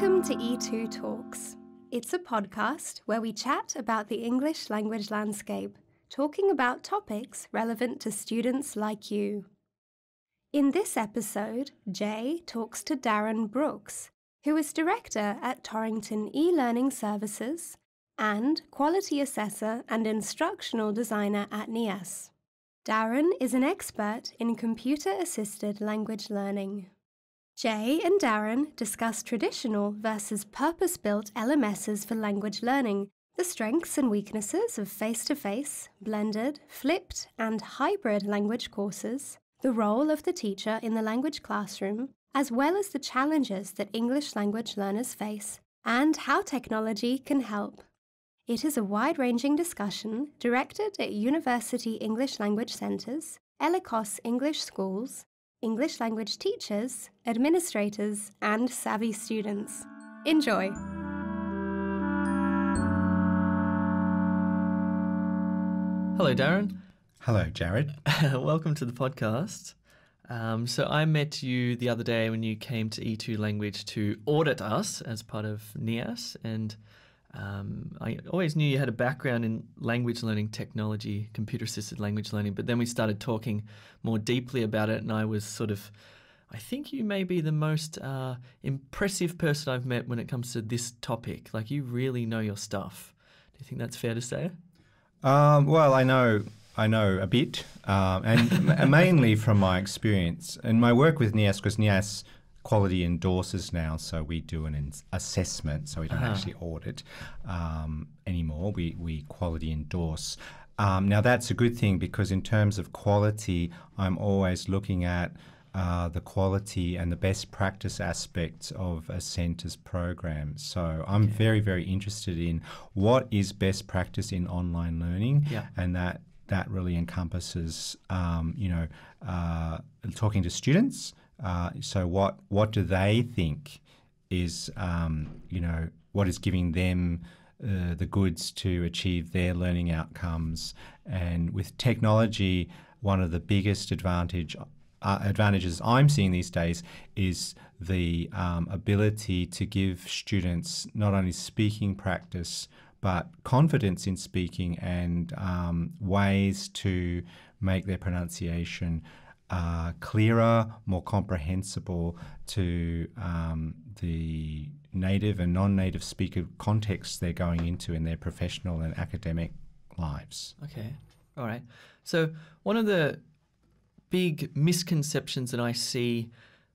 Welcome to E2 Talks. It's a podcast where we chat about the English language landscape, talking about topics relevant to students like you. In this episode, Jay talks to Darren Brookes, who is director at Torrington e Learning Services and quality assessor and instructional designer at NEAS. Darren is an expert in computer assisted language learning. Jay and Darren discuss traditional versus purpose built LMSs for language learning, the strengths and weaknesses of face to face, blended, flipped, and hybrid language courses, the role of the teacher in the language classroom, as well as the challenges that English language learners face, and how technology can help. It is a wide ranging discussion directed at university English language centres, ELICOS English schools, English language teachers, administrators, and savvy students. Enjoy! Hello, Darren. Hello, Jared. Welcome to the podcast. Um, so, I met you the other day when you came to E2 Language to audit us as part of NEAS, and um, I always knew you had a background in language learning technology, computer assisted language learning, but then we started talking more deeply about it, and I was sort of, I think you may be the most uh, impressive person I've met when it comes to this topic. Like, you really know your stuff. Do you think that's fair to say? Um, well, I know. I know a bit, um, and mainly from my experience and my work with NEAS, because NEAS quality endorses now, so we do an ins- assessment, so we don't uh-huh. actually audit um, anymore. We we quality endorse. Um, now that's a good thing because in terms of quality, I'm always looking at uh, the quality and the best practice aspects of a centre's program. So I'm okay. very, very interested in what is best practice in online learning, yeah. and that that really encompasses, um, you know, uh, talking to students. Uh, so what what do they think is, um, you know, what is giving them uh, the goods to achieve their learning outcomes? And with technology, one of the biggest advantage uh, advantages I'm seeing these days is the um, ability to give students not only speaking practice but confidence in speaking and um, ways to make their pronunciation uh, clearer, more comprehensible to um, the native and non-native speaker contexts they're going into in their professional and academic lives. Okay, all right. So one of the big misconceptions that I see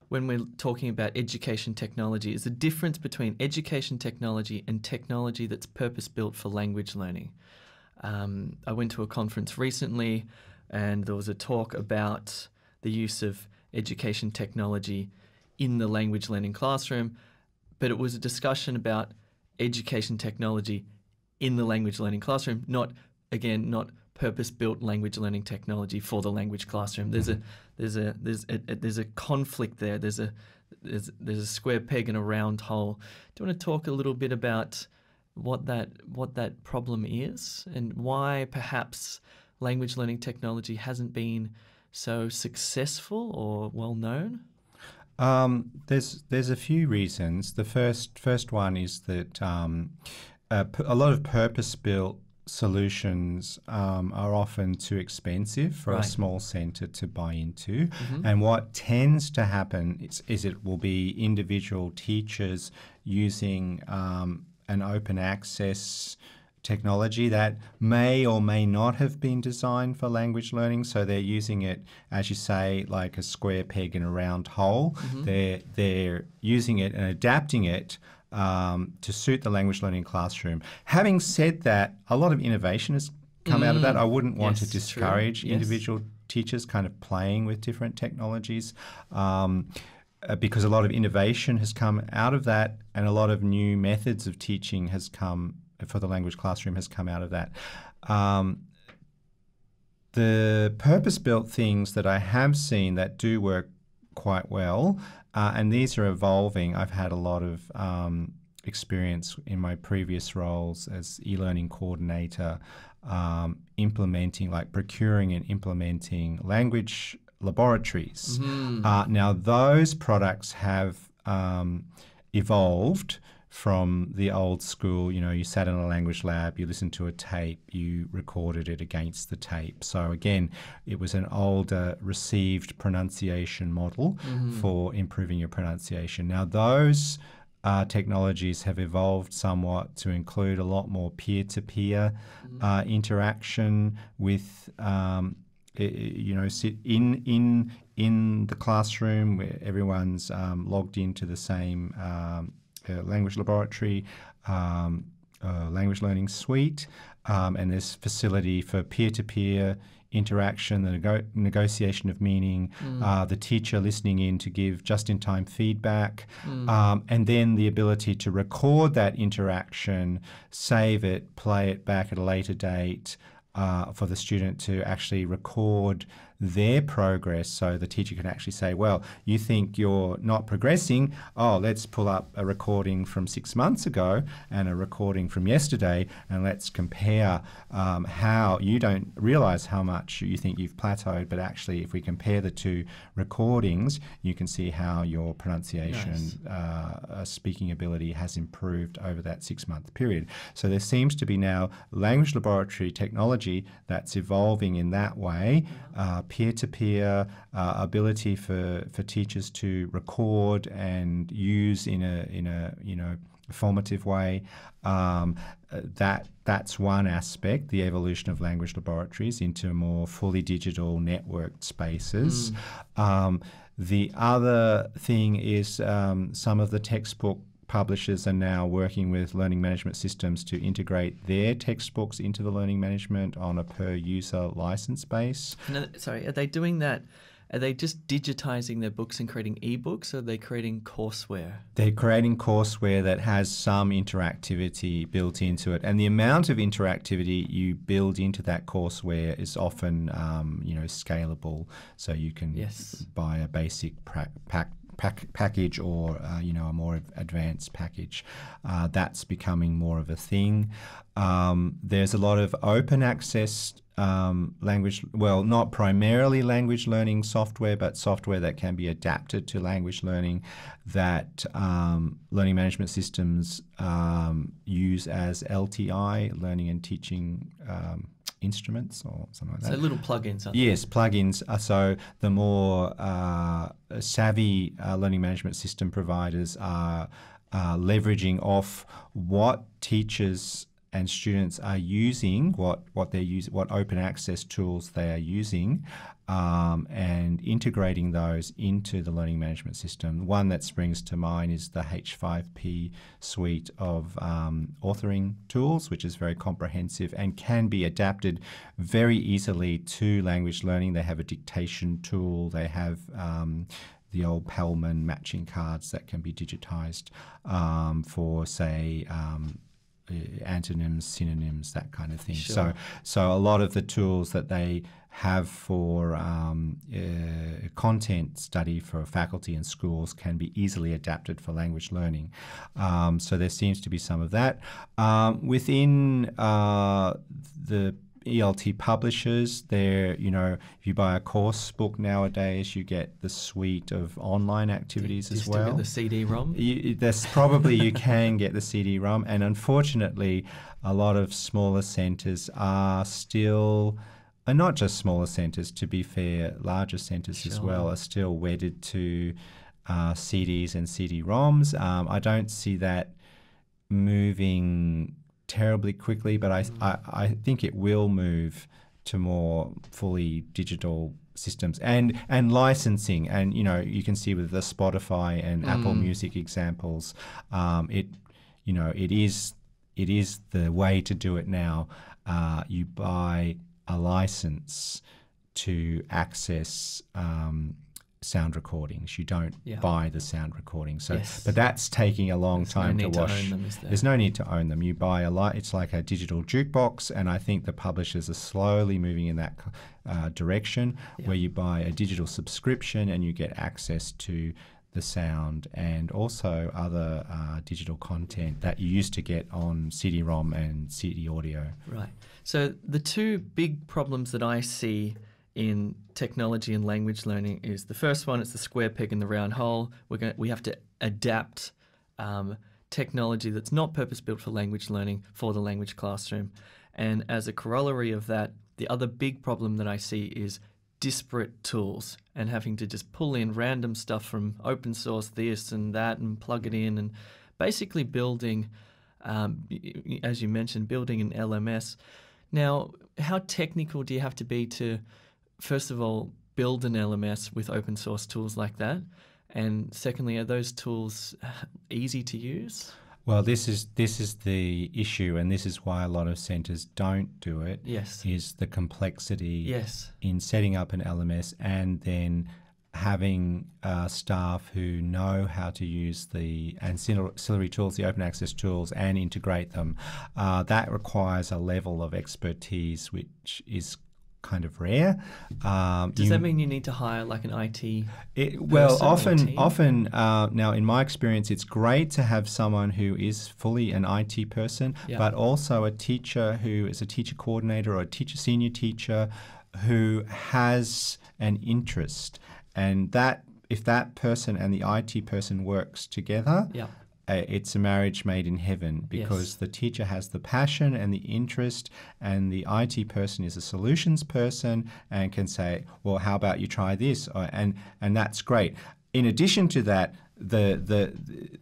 when we're talking about education technology is the difference between education technology and technology that's purpose built for language learning. Um, I went to a conference recently and there was a talk about the use of education technology in the language learning classroom, but it was a discussion about education technology in the language learning classroom, not, again, not purpose-built language learning technology for the language classroom. There's a mm-hmm. there's a there's a, a, there's a conflict there. There's a there's there's a square peg and a round hole. Do you want to talk a little bit about what that what that problem is and why perhaps language learning technology hasn't been so successful or well known? Um, there's there's a few reasons. The first first one is that um, a, a lot of purpose built solutions um, are often too expensive for right. a small centre to buy into. Mm-hmm. And what tends to happen is, is, it will be individual teachers using um, an open access technology that may or may not have been designed for language learning. So they're using it, as you say, like a square peg in a round hole. Mm-hmm. They're they're using it and adapting it um, to suit the language learning classroom. Having said that, a lot of innovation has come mm. out of that. Mm. I wouldn't want yes, to discourage individual teachers kind of playing with different technologies. Um, uh, because a lot of innovation has come out of that, and a lot of new methods of teaching has come for the language classroom has come out of that. Um, the purpose-built things that I have seen that do work quite well uh, and these are evolving. I've had a lot of um, experience in my previous roles as e learning coordinator, um, implementing, like procuring and implementing language laboratories. Mm-hmm. Uh, now, those products have um, evolved from the old school, you know, you sat in a language lab, you listened to a tape, you recorded it against the tape. So again, it was an older received pronunciation model for improving your pronunciation. Now those uh, technologies have evolved somewhat to include a lot more peer-to-peer uh, interaction with um, you know sit in in in the classroom where everyone's um, logged into the same um, language laboratory um, uh, language learning suite um, and this facility for peer-to-peer interaction the nego- negotiation of meaning uh, the teacher listening in to give just-in-time feedback um, and then the ability to record that interaction save it play it back at a later date uh, for the student to actually record their progress so the teacher can actually say, well, you think you're not progressing. Oh, let's pull up a recording from six months ago and a recording from yesterday and let's compare um, how you don't realize how much you think you've plateaued, but actually, if we compare the two recordings, you can see how your pronunciation, Nice. uh, uh, speaking ability has improved over that six month period. So there seems to be now language laboratory technology that's evolving in that way, peer to peer ability for, for teachers to record and use in a in a you know formative way. Um, uh, that that's one aspect, the evolution of language laboratories into more fully digital networked spaces. Um, the other thing is um, some of the textbook publishers are now working with learning management systems to integrate their textbooks into the learning management on a per user license base. No, sorry, are they doing that? Are they just digitizing their books and creating ebooks, or are they creating courseware? They're creating courseware that has some interactivity built into it, and the amount of interactivity you build into that courseware is often, um, you know, scalable. So you can Yes. buy a basic pra- pack. Pack, package or uh, you know a more advanced package uh, that's becoming more of a thing. Um, there's a lot of open access um, language well not primarily language learning software but software that can be adapted to language learning that um, learning management systems um, use as LTI learning and teaching um, instruments or something like that So little plugins. Yes, plugins. are So the more uh, savvy uh, learning management system providers are uh, leveraging off what teachers and students are using, what what they use, what open access tools they are using, um, and integrating those into the learning management system. One that springs to mind is the H5P suite of um, authoring tools, which is very comprehensive and can be adapted very easily to language learning. They have a dictation tool. They have um, the old Pelman matching cards that can be digitized um, for, say, um, antonyms, synonyms, that kind of thing. So, Sure. so a lot of the tools that they have for um, uh, content study for faculty and schools can be easily adapted for language learning. Um, so there seems to be some of that um, within uh, the ELT publishers. There, you know, if you buy a course book nowadays, you get the suite of online activities you as well. get the CD-ROM? There's probably you can get the CD-ROM, and unfortunately, a lot of smaller centres are still, and not just smaller centres. To be fair, larger centres as well are still wedded to uh, CDs and CD-ROMs. Um, I don't see that moving terribly quickly, but I, I, I think it will move to more fully digital systems and and licensing. And you know you can see with the Spotify and Apple Music examples um, it you know it is it is the way to do it now. Uh, you buy a license to access um, sound recordings you don't Yeah. buy the sound recordings. so Yes. but that's taking a long There's no time need to to wash own them, is there? there's no need to own them. You buy a lot. It's like a digital jukebox, and I think the publishers are slowly moving in that uh, direction, where you buy a digital subscription and you get access to the sound and also other uh, digital content that you used to get on CD-ROM and CD audio. Right. So the two big problems that I see in technology and language learning is the first one It's the square peg in the round hole. We're going we have to adapt um, technology that's not purpose built for language learning for the language classroom. And as a corollary of that, the other big problem that I see is disparate tools and having to just pull in random stuff from open source, this and that, and plug it in, and basically building, um, as you mentioned, building an LMS. Now, how technical do you have to be to, first of all, build an LMS with open source tools like that? And secondly, are those tools easy to use? Well, this is this is the issue, and this is why a lot of centres don't do it. Yes, is the complexity. Yes, in setting up an LMS and then having uh, staff who know how to use the ancillary tools, the open access tools, and integrate them. Uh, that requires a level of expertise which is kind of rare. Um, Does you, that mean you need to hire like an IT? It, well, often, often uh, now in my experience, it's great to have someone who is fully an IT person, yeah. but also a teacher who is a teacher coordinator or a teacher senior teacher who has an interest, and that if that person and the IT person works together. Yeah it's a marriage made in heaven because yes. the teacher has the passion and the interest, and the IT person is a solutions person and can say, "Well, how about you try this?" Uh, and and that's great. In addition to that, the, the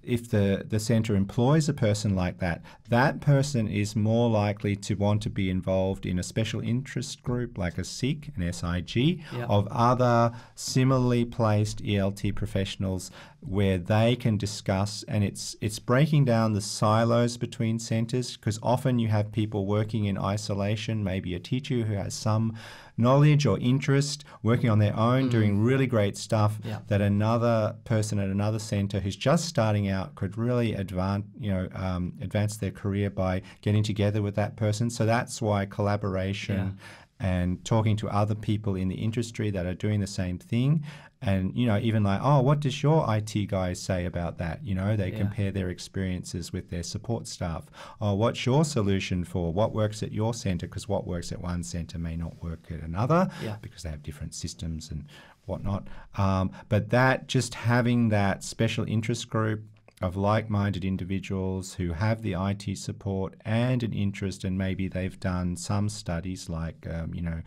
if the, the centre employs a person like that, that person is more likely to want to be involved in a special interest group like a SIG, an SIG, yep. of other similarly placed ELT professionals where they can discuss and it's it's breaking down the silos between centres because often you have people working in isolation, maybe a teacher who has some knowledge or interest, working on their own, mm. doing really great stuff yeah. that another person at another center who's just starting out could really advance, you know, um, advance their career by getting together with that person. So that's why collaboration. And talking to other people in the industry that are doing the same thing. And you know even like oh what does your IT guys say about that? You know they yeah. compare their experiences with their support staff. Oh what's your solution for? What works at your center? Because what works at one center may not work at another yeah. because they have different systems and whatnot. Um, but that just having that special interest group of like minded individuals who have the IT support and an interest, and maybe they've done some studies like, um, you know,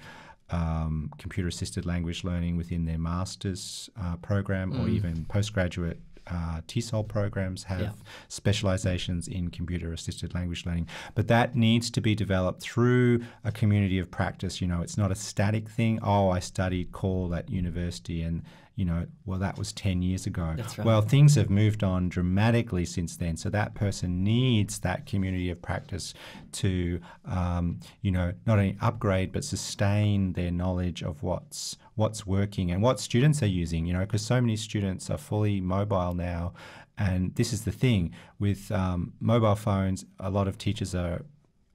um, computer assisted language learning within their master's uh, program mm. or even postgraduate uh, TESOL programs have yeah. specializations in computer assisted language learning. But that needs to be developed through a community of practice. You know, it's not a static thing. Oh, I studied CALL at university and you know, well, that was 10 years ago. Right. Well, things have moved on dramatically since then. So that person needs that community of practice to, um, you know, not only upgrade but sustain their knowledge of what's what's working and what students are using. You know, because so many students are fully mobile now. And this is the thing with um, mobile phones, a lot of teachers are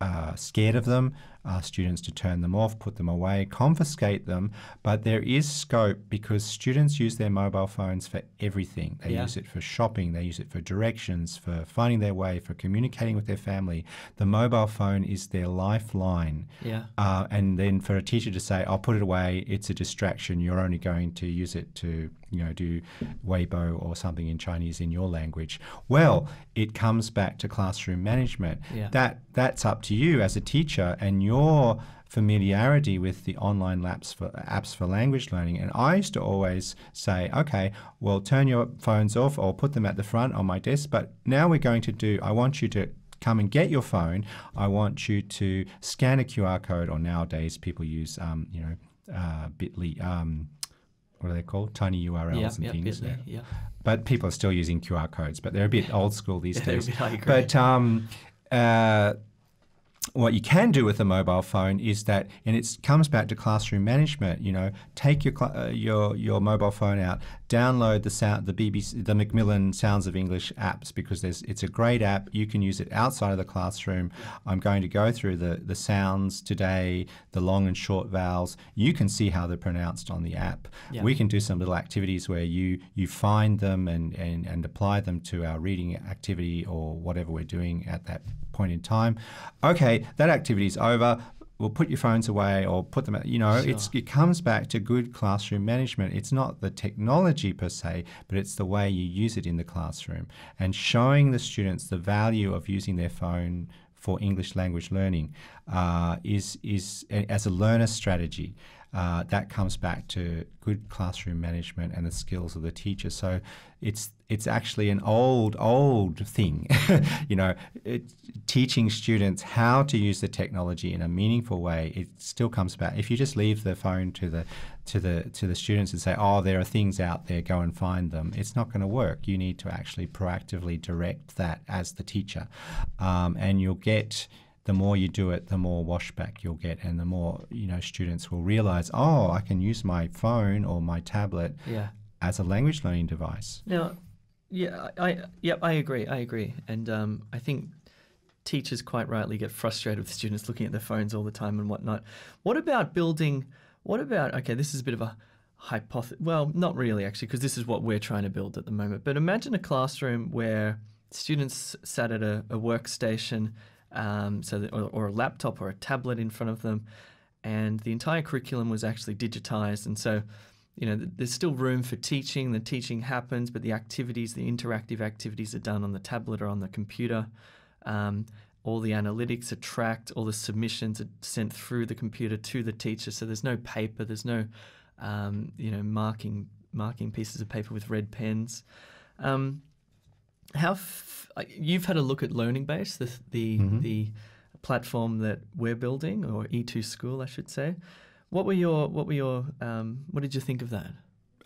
uh, scared of them, ask students to turn them off, put them away, confiscate them. But there is scope because students use their mobile phones for everything. They yeah. use it for shopping, they use it for directions, for finding their way, for communicating with their family. The mobile phone is their lifeline. Yeah. Uh, and then for a teacher to say, I'll put it away, it's a distraction, you're only going to use it to you know, do Weibo or something in Chinese in your language. Well, it comes back to classroom management. Yeah. That that's up to you as a teacher and your familiarity with the online apps for apps for language learning. And I used to always say, okay, well, turn your phones off or put them at the front on my desk. But now we're going to do. I want you to come and get your phone. I want you to scan a QR code. Or nowadays, people use, um, you know, uh, Bitly. Um, what are they called? Tiny URLs yep, and yep, things. Bitly, yeah. But people are still using QR codes, but they're a bit old school these days. Bit, but um, uh, what you can do with a mobile phone is that, and it comes back to classroom management. You know, take your uh, your your mobile phone out, download the sound, the BBC, the Macmillan Sounds of English apps because there's it's a great app. You can use it outside of the classroom. I'm going to go through the the sounds today, the long and short vowels. You can see how they're pronounced on the app. Yeah. We can do some little activities where you you find them and, and and apply them to our reading activity or whatever we're doing at that point in time. Okay, that activity is over. Well, put your phones away or put them. You know, Sure. it's it comes back to good classroom management. It's not the technology per se, but it's the way you use it in the classroom and showing the students the value of using their phone for English language learning uh, is is a- as a learner strategy. Uh, that comes back to good classroom management and the skills of the teacher. So it's it's actually an old old thing, you know, it, teaching students how to use the technology in a meaningful way. It still comes back. If you just leave the phone to the to the to the students and say, "Oh, there are things out there, go and find them," it's not going to work. You need to actually proactively direct that as the teacher, um, and you'll get the more you do it, the more washback you'll get, and the more you know students will realize, oh, I can use my phone or my tablet Yeah. as a language learning device. Now, yeah, I, I yep, I agree. I agree, and um, I think teachers quite rightly get frustrated with students looking at their phones all the time and whatnot. What about building? What about okay? This is a bit of a hypothesis. Well, not really actually, because this is what we're trying to build at the moment. But imagine a classroom where students sat at a, a workstation, um, so that, or, or a laptop or a tablet in front of them, and the entire curriculum was actually digitized, and so you know, th- there's still room for teaching. The teaching happens, but the activities, the interactive activities, are done on the tablet or on the computer. Um, all the analytics are tracked. All the submissions are sent through the computer to the teacher. So there's no paper. There's no, um, you know, marking marking pieces of paper with red pens. Um, how f- uh, you've had a look at Learning Base, the the, Mhm. the platform that we're building, or E2 School, I should say. What were your what were your um, what did you think of that?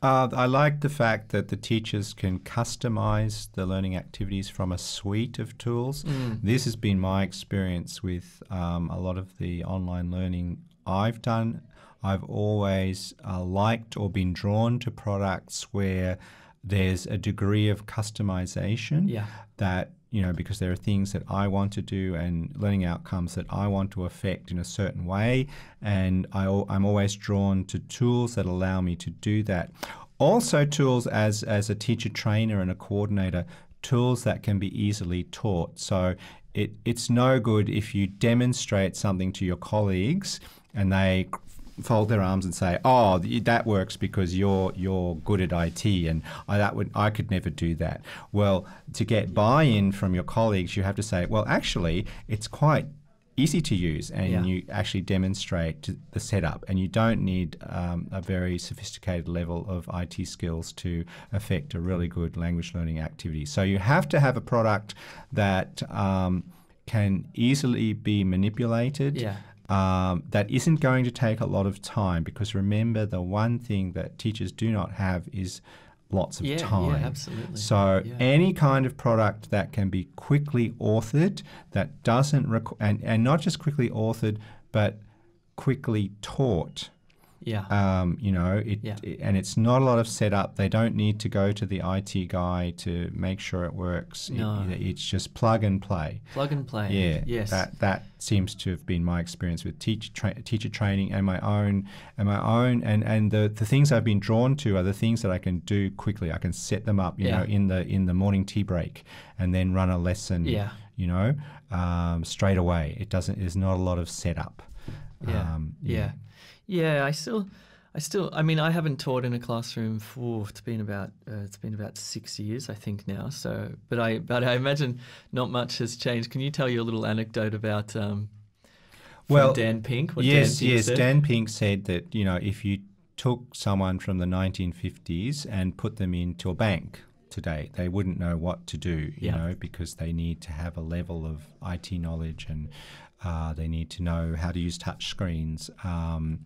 Uh, I like the fact that the teachers can customize the learning activities from a suite of tools. This has been my experience with um, a lot of the online learning I've done. I've always uh, liked or been drawn to products where there's a degree of customization Yeah. that you know because there are things that I want to do and learning outcomes that I want to affect in a certain way. And I, I'm always drawn to tools that allow me to do that. Also tools as as a teacher trainer and a coordinator tools that can be easily taught. So it, it's no good if you demonstrate something to your colleagues and they fold their arms and say, "Oh, that works because you're you're good at IT, and I, that would I could never do that." Well, to get buy-in from your colleagues, you have to say, "Well, actually, it's quite." Easy to use, and Yeah. you actually demonstrate the setup, and you don't need um, a very sophisticated level of IT skills to affect a really good language learning activity. So you have to have a product that um, can easily be manipulated, Yeah. Um, that isn't going to take a lot of time because remember the one thing that teachers do not have is lots of Yeah, yeah, time. absolutely. So Yeah. any kind of product that can be quickly authored that doesn't requ- and and not just quickly authored but quickly taught. Yeah. Um, you know, it, Yeah. it- and it's not a lot of setup. They don't need to go to the IT guy to make sure it works. It- No. it's just plug and play. Plug and play. Yeah, Yes. That that seems to have been my experience with teacher tra- teacher training and my own and my own and and the the things I've been drawn to are the things that I can do quickly. I can set them up, you Yeah. know, in the in the morning tea break, and then run a lesson. Yeah. You know, um, straight away. It doesn't. There's not a lot of setup. Yeah. Um, yeah. Yeah. I still, I still, I mean, I haven't taught in a classroom for, it's been about, uh, it's been about six years, I think now. So, but I, but I imagine not much has changed. Can you tell your little anecdote about, um, Well, Dan Pink? What yes, Dan Pink yes. said? Dan Pink said that you know if you took someone from the 1950s and put them into a bank today, they wouldn't know what to do. You Yeah. know because they need to have a level of IT knowledge and uh, they need to know how to use touch screens. Um,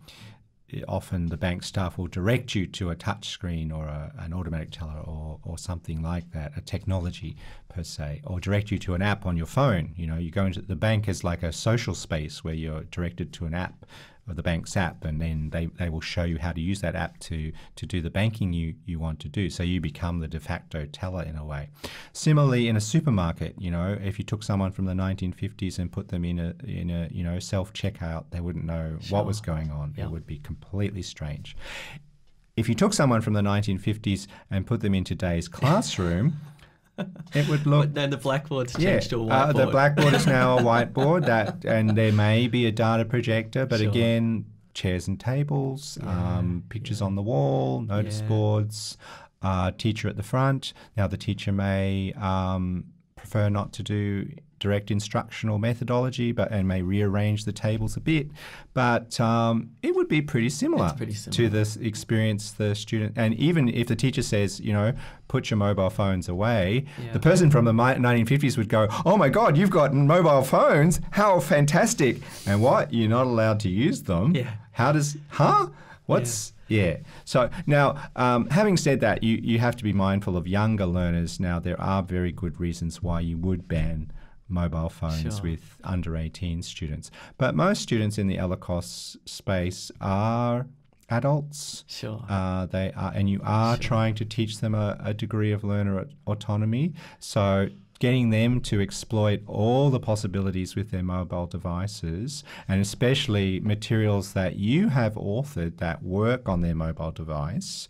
often the bank staff will direct you to a touch screen or a, an automatic teller or, or something like that, a technology per se, or direct you to an app on your phone. You know, you go into the bank as like a social space where you're directed to an app or the bank's app, and then they, they will show you how to use that app to, to do the banking you, you want to do. So you become the de facto teller in a way. Similarly, in a supermarket, you know, if you took someone from the 1950s and put them in a in a you know self checkout, they wouldn't know what was going on. Yeah. It would be completely strange. If you took someone from the 1950s and put them in today's classroom, it would look. Then the blackboard's Yeah, changed to a uh, whiteboard. the blackboard is now a whiteboard that, and there may be a data projector, but Sure. again, chairs and tables, um, pictures on the wall, notice Yeah. boards, uh, teacher at the front. Now, the teacher may um, prefer not to do direct instructional methodology, but and may rearrange the tables a bit. But um, it would be pretty similar, pretty to this experience the student. And even if the teacher says, you know, put your mobile phones away, Yeah. the person from the 1950s would go, "Oh my God, you've got mobile phones! How fantastic!" And what? You're not allowed to use them? Yeah. How does? Huh? What's? Yeah. So now, um, having said that, you, you have to be mindful of younger learners. Now, there are very good reasons why you would ban mobile phones Sure. with under 18 students. But most students in the ELICOS space are adults. Sure. Uh, they are, and you are Sure. trying to teach them a, a degree of learner autonomy. So getting them to exploit all the possibilities with their mobile devices, and especially materials that you have authored that work on their mobile device.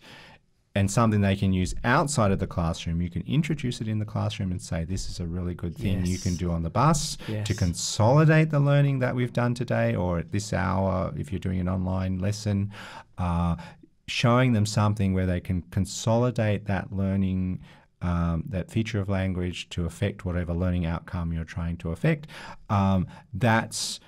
And something they can use outside of the classroom. You can introduce it in the classroom and say, This is a really good thing you can do on the bus to consolidate the learning that we've done today, or at this hour, if you're doing an online lesson, uh, showing them something where they can consolidate that learning. Um, that feature of language to affect whatever learning outcome you're trying to affect. Um, that's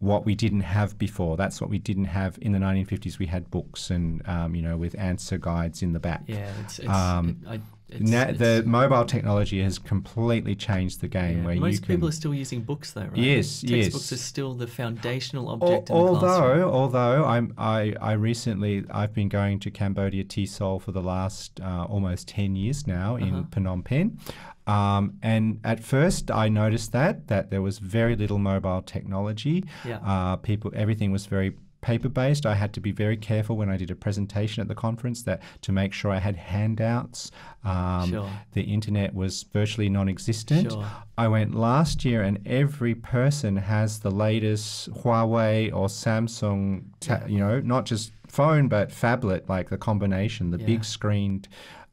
what we didn't have before. That's what we didn't have in the 1950s. We had books and um, you know with answer guides in the back. yeah, it's, it's, um, it, I, it's, Na- it's- the mobile technology has completely changed the game. yeah. Where most you can, people are still using books, though, right? Yes, Textbooks yes. are still the foundational Al- object in the although, classroom. although I'm, I, I recently I've been going to Cambodia TESOL for the last uh, almost ten years now in Uh-huh. Phnom Penh, um, and at first I noticed that that there was very little mobile technology. Yeah. Uh, people, everything was very paper based. I had to be very careful when I did a presentation at the conference that to make sure I had handouts. Um, Sure. The internet was virtually non-existent. Sure. I went last year, and every person has the latest Huawei or Samsung, ta- you know, not just phone but phablet, like the combination, the Yeah. big screened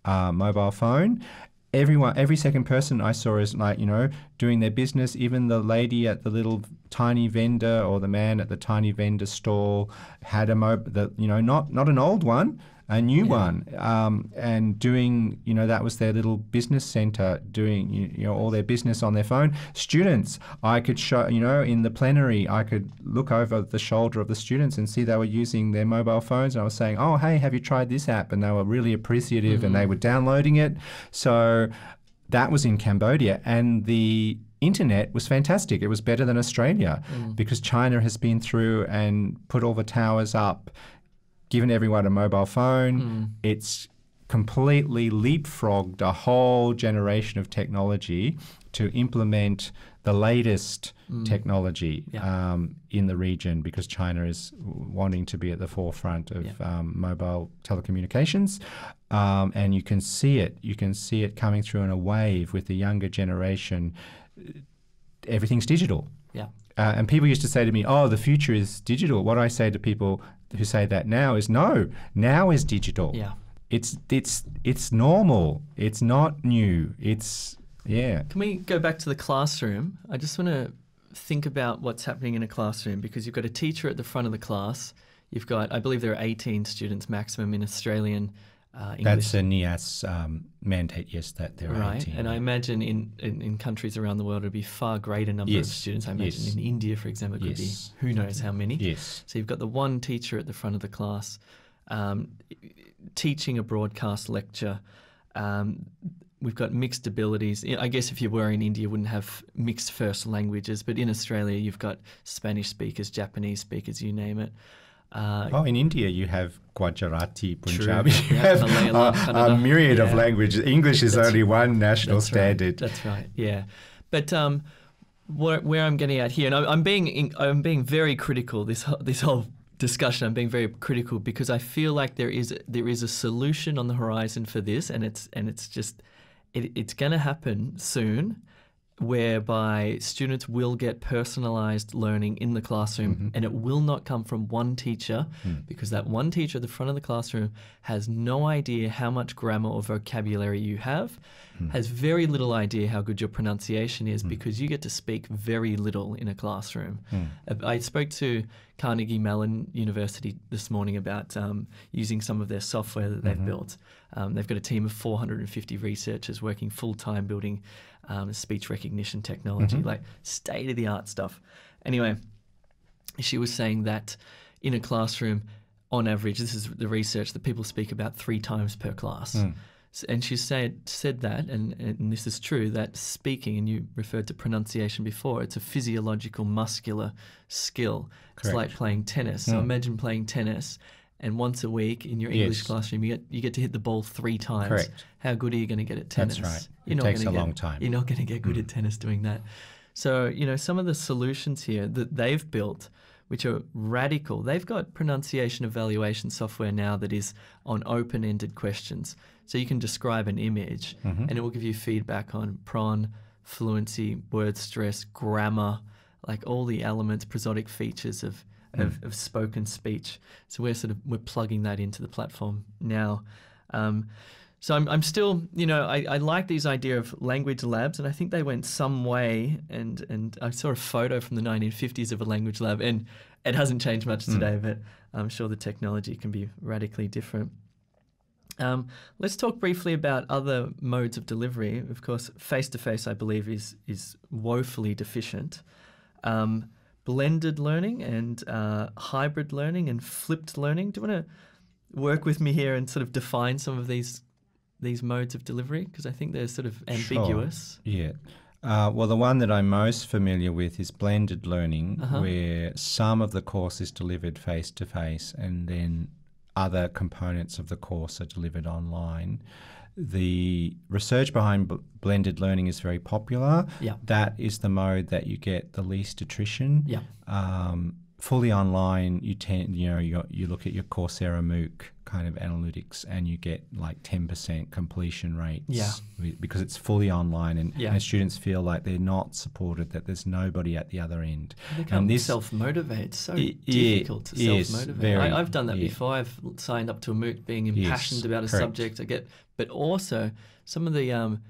uh, mobile phone. Everyone, every second person I saw is like, you know, doing their business. Even the lady at the little tiny vendor or the man at the tiny vendor stall had a mob, the, you know, not not an old one, a new Yeah. one, um, and doing, you know, that was their little business center, doing, you, you know, all their business on their phone. Students, I could show, you know, in the plenary, I could look over the shoulder of the students and see they were using their mobile phones. And I was saying, oh, hey, have you tried this app? And they were really appreciative and they were downloading it. So that was in Cambodia. And the internet was fantastic. It was better than Australia because China has been through and put all the towers up given everyone a mobile phone. It's completely leapfrogged a whole generation of technology to implement the latest technology Yeah. um, in the region because China is wanting to be at the forefront of Yeah. um, mobile telecommunications. Um, and you can see it. You can see it coming through in a wave with the younger generation. Everything's digital. Yeah. Uh, and people used to say to me, "Oh, the future is digital." What I say to people who say that now is, "No, now is digital. Yeah. It's it's it's normal. It's not new. It's yeah, Can we go back to the classroom? I just want to think about what's happening in a classroom because you've got a teacher at the front of the class. You've got, I believe there are 18 students maximum in Australian uh, that's a NEAS um, mandate. Yes, that there are right. 18. And I imagine in, in, in countries around the world, it would be far greater number Yes, of students. I imagine yes. in India, for example, it could Yes. be who knows how many. yes, So you've got the one teacher at the front of the class um, teaching a broadcast lecture. Um, we've got mixed abilities. I guess if you were in India, you wouldn't have mixed first languages, but in Australia, you've got Spanish speakers, Japanese speakers, you name it. Uh, Oh, in India you have Gujarati, True. Punjabi. You Yeah, have a, a myriad of languages. English is That's- only one national That's right. standard. That's right. Yeah, but um, where, where I'm getting at here, and I'm, I'm being in, I'm being very critical. This whole- this whole discussion, I'm being very critical because I feel like there is there is a solution on the horizon for this, and it's and it's just it, it's going to happen soon. Whereby students will get personalized learning in the classroom and it will not come from one teacher because that one teacher at the front of the classroom has no idea how much grammar or vocabulary you have, has very little idea how good your pronunciation is because you get to speak very little in a classroom. Uh, I spoke to Carnegie Mellon University this morning about um, using some of their software that they've built. Um, they've got a team of 450 researchers working full time building um, speech recognition technology, mm-hmm. like state of the art stuff. Anyway, she was saying that in a classroom, on average, this is the research that people speak about three times per class. Hmm. S- And she said said that, and, and this is true, that speaking, and you referred to pronunciation before, it's a physiological, muscular skill. It's like playing tennis. So hmm. imagine playing tennis, and once a week in your English Yes. classroom, you get you get to hit the ball three times. Correct. How good are you going to get at tennis? That's right. You're It not takes a get- long time. You're not going to get good mm. at tennis doing that. So, you know, some of the solutions here that they've built, which are radical, they've got pronunciation evaluation software now that is on open ended questions. So you can describe an image mm-hmm. and it will give you feedback on pron, fluency, word stress, grammar, like all the elements, prosodic features of, of, of spoken speech. So we're sort of we're plugging that into the platform now. Um, so I'm, I'm still, you know, I, I like these idea of language labs, and I think they went some way. And and I saw a photo from the 1950s of a language lab, and it hasn't changed much today, but I'm sure the technology can be radically different. Um, let's talk briefly about other modes of delivery. Of course, face to face, I believe, is is woefully deficient. Um, blended learning and uh, hybrid learning and flipped learning. Do you want to work with me here and sort of define some of these these modes of delivery? Because I think they're sort of Sure. ambiguous. Yeah. Uh, well, the one that I'm most familiar with is blended learning, Uh-huh. where some of the course is delivered face to face and then other components of the course are delivered online. The research behind blended learning is very popular. Yeah. That is the mode that you get the least attrition. Yeah. Um, fully online, you tend, you know, you, you look at your Coursera MOOC kind of analytics and you get like 10% completion rates Yeah. because it's fully online and, Yeah. and students feel like they're not supported, that there's nobody at the other end. And this, self motivate. So I- yeah, difficult to yes, self motivate. very, I've done that yeah. before. I've signed up to a MOOC being impassioned about a correct. subject. I get, but also some of the um,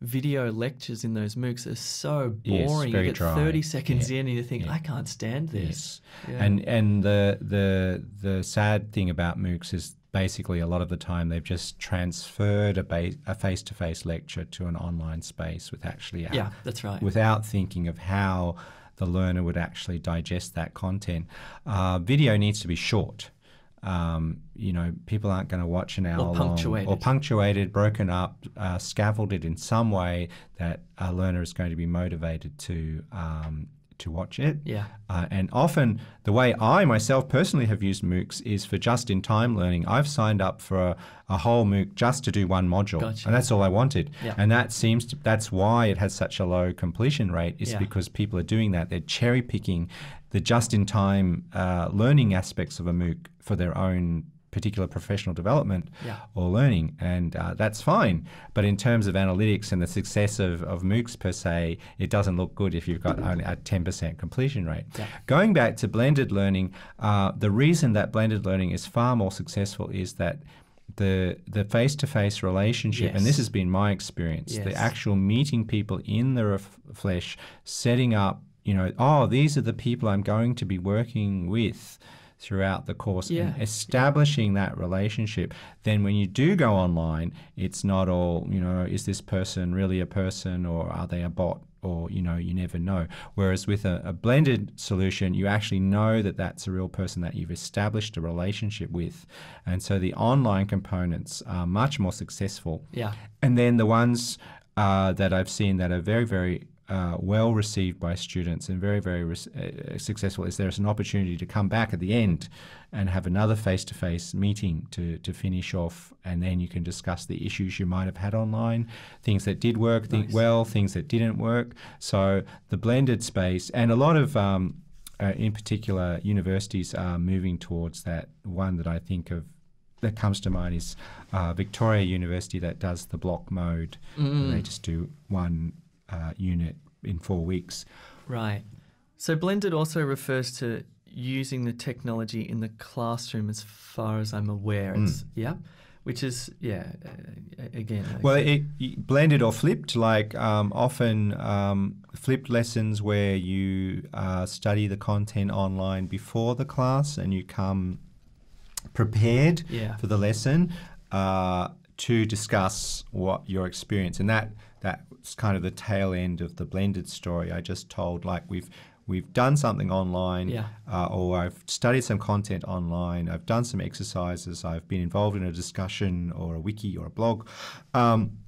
video lectures in those MOOCs are so Yes, boring. very you get dry. thirty seconds Yeah, in and you think, yeah. I can't stand this. Yes. Yeah. And and the the the sad thing about MOOCs is basically a lot of the time they've just transferred a ba- a face to face lecture to an online space with actually yeah, that's right. without thinking of how the learner would actually digest that content. Uh, video needs to be short. Um, you know, people aren't going to watch an hour long punctuated. or punctuated, broken up, uh, scaffolded in some way that a learner is going to be motivated to um, to watch it. yeah. Uh, and often, the way I myself personally have used MOOCs is for just in time learning. I've signed up for a, a whole MOOC just to do one module, Gotcha. and that's all I wanted. Yeah. And that seems to, that's why it has such a low completion rate, is Yeah. because people are doing that. They're cherry picking the just in time uh, learning aspects of a MOOC for their own particular professional development Yeah. or learning, and uh, that's fine. But in terms of analytics and the success of, of MOOCs per se, it doesn't look good if you've got only a 10% completion rate. Yeah. Going back to blended learning, uh, the reason that blended learning is far more successful is that the the face to face relationship, and this has been my experience, the actual meeting people in the flesh, setting up, you know, oh, these are the people I'm going to be working with throughout the course Yeah. and establishing that relationship then when you do go online it's not all you know is this person really a person or are they a bot or you know you never know whereas with a, a blended solution you actually know that that's a real person that you've established a relationship with and so the online components are much more successful Yeah. and then the ones uh, that I've seen that are very, very uh, well received by students and very, very res- uh, successful is there's an opportunity to come back at the end and have another face-to-face meeting to, to finish off, and then you can discuss the issues you might have had online, things that did work Nice. well, things that didn't work. So the blended space and a lot of um, uh, in particular, universities are moving towards that. One that I think of that comes to mind is uh, Victoria University that does the block mode. Mm. They just do one uh, unit in four weeks. Right. So blended also refers to using the technology in the classroom, as far as I'm aware. It's yeah, which is yeah, uh, again. uh, Well, it, it- blended or flipped, like um, often um, flipped lessons where you uh, study the content online before the class and you come prepared Yeah. for the lesson uh, to discuss what your experience and that that's kind of the tail end of the blended story I just told. Like we've we've done something online, Yeah. uh, or I've studied some content online. I've done some exercises. I've been involved in a discussion or a wiki or a blog. Um,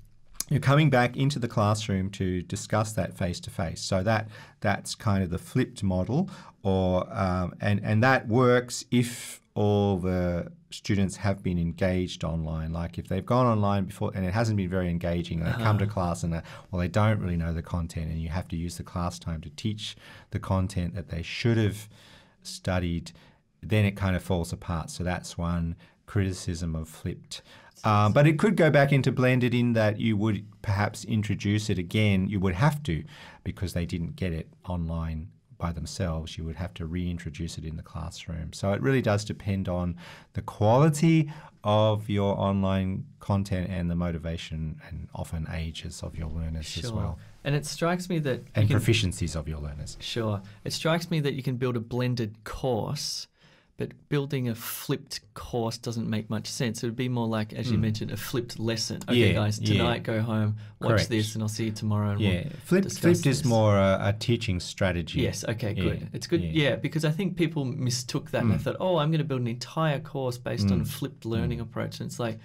you're coming back into the classroom to discuss that face to face. So that that's kind of the flipped model, or um, and and that works if all the students have been engaged online. Like if they've gone online before and it hasn't been very engaging, they come to class and they, well they don't really know the content, and you have to use the class time to teach the content that they should have studied. Then it kind of falls apart. So that's one criticism of flipped. Um, but it could go back into blended in that you would perhaps introduce it again. You would have to because they didn't get it online by themselves. You would have to reintroduce it in the classroom. So it really does depend on the quality of your online content and the motivation and often ages of your learners as Sure. well. And it strikes me that And can- proficiencies of your learners. Sure. It strikes me that you can build a blended course, but building a flipped course doesn't make much sense. It would be more like, as you hmm. mentioned, a flipped lesson. Okay, Hmm. Yeah, guys, yeah. tonight go home, watch Correct. this, and I'll see you tomorrow. And Yeah, we'll flipped, flipped is more a, a teaching strategy. Yes, okay, Yeah, good. It's good, yeah. yeah. because I think people mistook that and they hmm. thought, oh, I'm going to build an entire course based on a flipped learning approach. And it's like,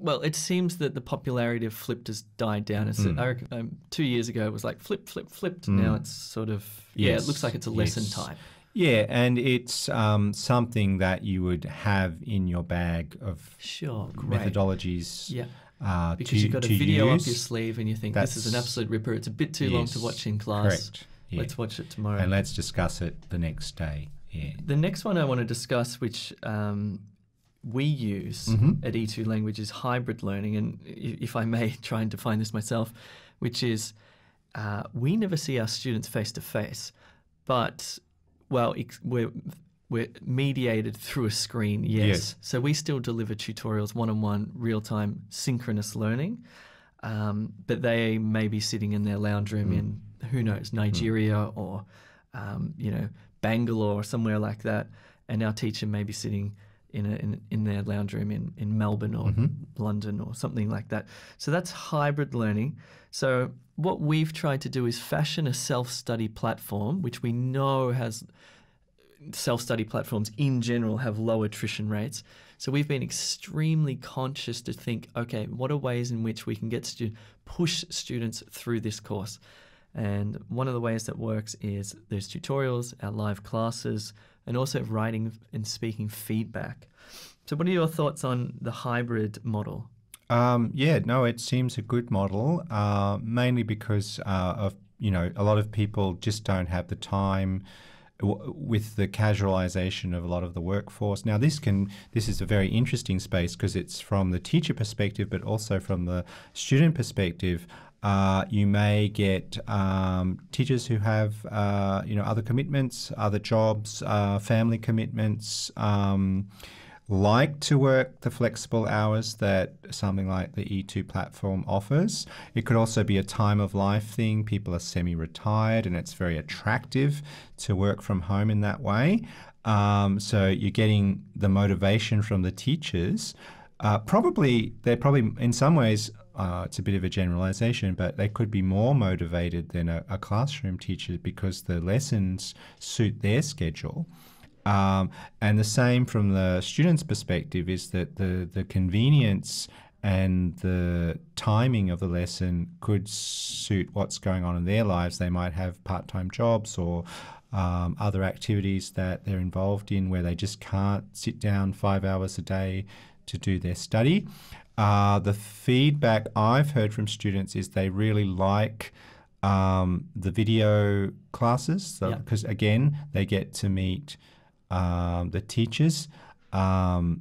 well, it seems that the popularity of flipped has died down. It's, I reckon, um, two years ago, it was like flip, flip, flipped. Now it's sort of, yeah, it looks like it's a lesson yes. type. Yeah, and it's um, something that you would have in your bag of Sure, great. methodologies. Yeah. Uh, Because to, you've got a video use. up your sleeve and you think this is an absolute ripper. It's a bit too long to watch in class. Correct. Yeah. Let's watch it tomorrow. and let's discuss it the next day. Yeah. The next one I want to discuss, which um, we use Mhm. at E2 Language, is hybrid learning. And if I may try and define this myself, which is uh, we never see our students face to face, but well, ex- we're we're mediated through a screen. Yes. Yes. So we still deliver tutorials, one-on-one, real-time, synchronous learning. Um, but they may be sitting in their lounge room in who knows Nigeria or um, you know Bangalore or somewhere like that, and our teacher may be sitting in a, in, in their lounge room in, in Melbourne or London or something like that. So that's hybrid learning. So what we've tried to do is fashion a self-study platform, which we know has self-study platforms in general have low attrition rates. So we've been extremely conscious to think, okay, what are ways in which we can get stu- push students through this course? And one of the ways that works is there's tutorials, our live classes, and also writing and speaking feedback. So what are your thoughts on the hybrid model? Um, yeah, no, it seems a good model, uh, mainly because uh, of you know a lot of people just don't have the time with the casualization of a lot of the workforce. Now, this can this is a very interesting space because it's from the teacher perspective, but also from the student perspective. Uh, you may get um, teachers who have uh, you know other commitments, other jobs, uh, family commitments. Um, like to work the flexible hours that something like the E2 platform offers. It could also be a time of life thing. People are semi retired and it's very attractive to work from home in that way. Um, so you're getting the motivation from the teachers. Uh, probably, they're probably in some ways, uh, it's a bit of a generalization, but they could be more motivated than a, a classroom teacher because the lessons suit their schedule. Um, and the same from the student's perspective is that the, the convenience and the timing of the lesson could suit what's going on in their lives. They might have part time jobs or um, other activities that they're involved in where they just can't sit down five hours a day to do their study. Uh, the feedback I've heard from students is they really like um, the video classes Yeah. because, again, they get to meet um, the teachers.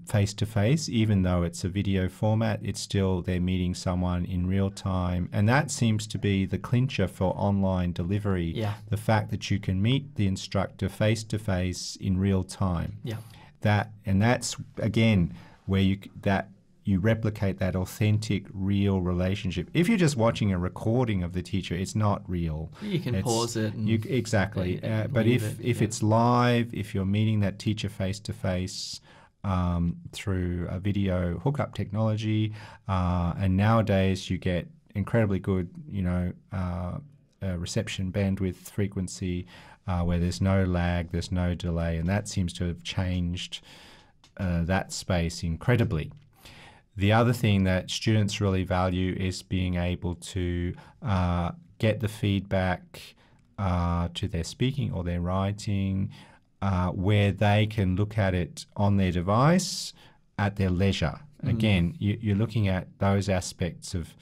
face to face, even though it's a video format. It's still they're meeting someone in real time, and that seems to be the clincher for online delivery. Yeah. The fact that you can meet the instructor face to face in real time. Yeah. That and that's again where you that you replicate that authentic, real relationship. If you're just watching a recording of the teacher, it's not real. You can It's- pause it. And you, exactly. Yeah, Uh, but if it, if yeah. it's live, if you're meeting that teacher face to face um, through a video hookup technology, uh, and nowadays you get incredibly good, you know, uh, uh, reception bandwidth frequency, uh, where there's no lag, there's no delay, and that seems to have changed uh, that space incredibly. The other thing that students really value is being able to uh, get the feedback uh, to their speaking or their writing, uh, where they can look at it on their device at their leisure. Again, you, you're looking at those aspects of,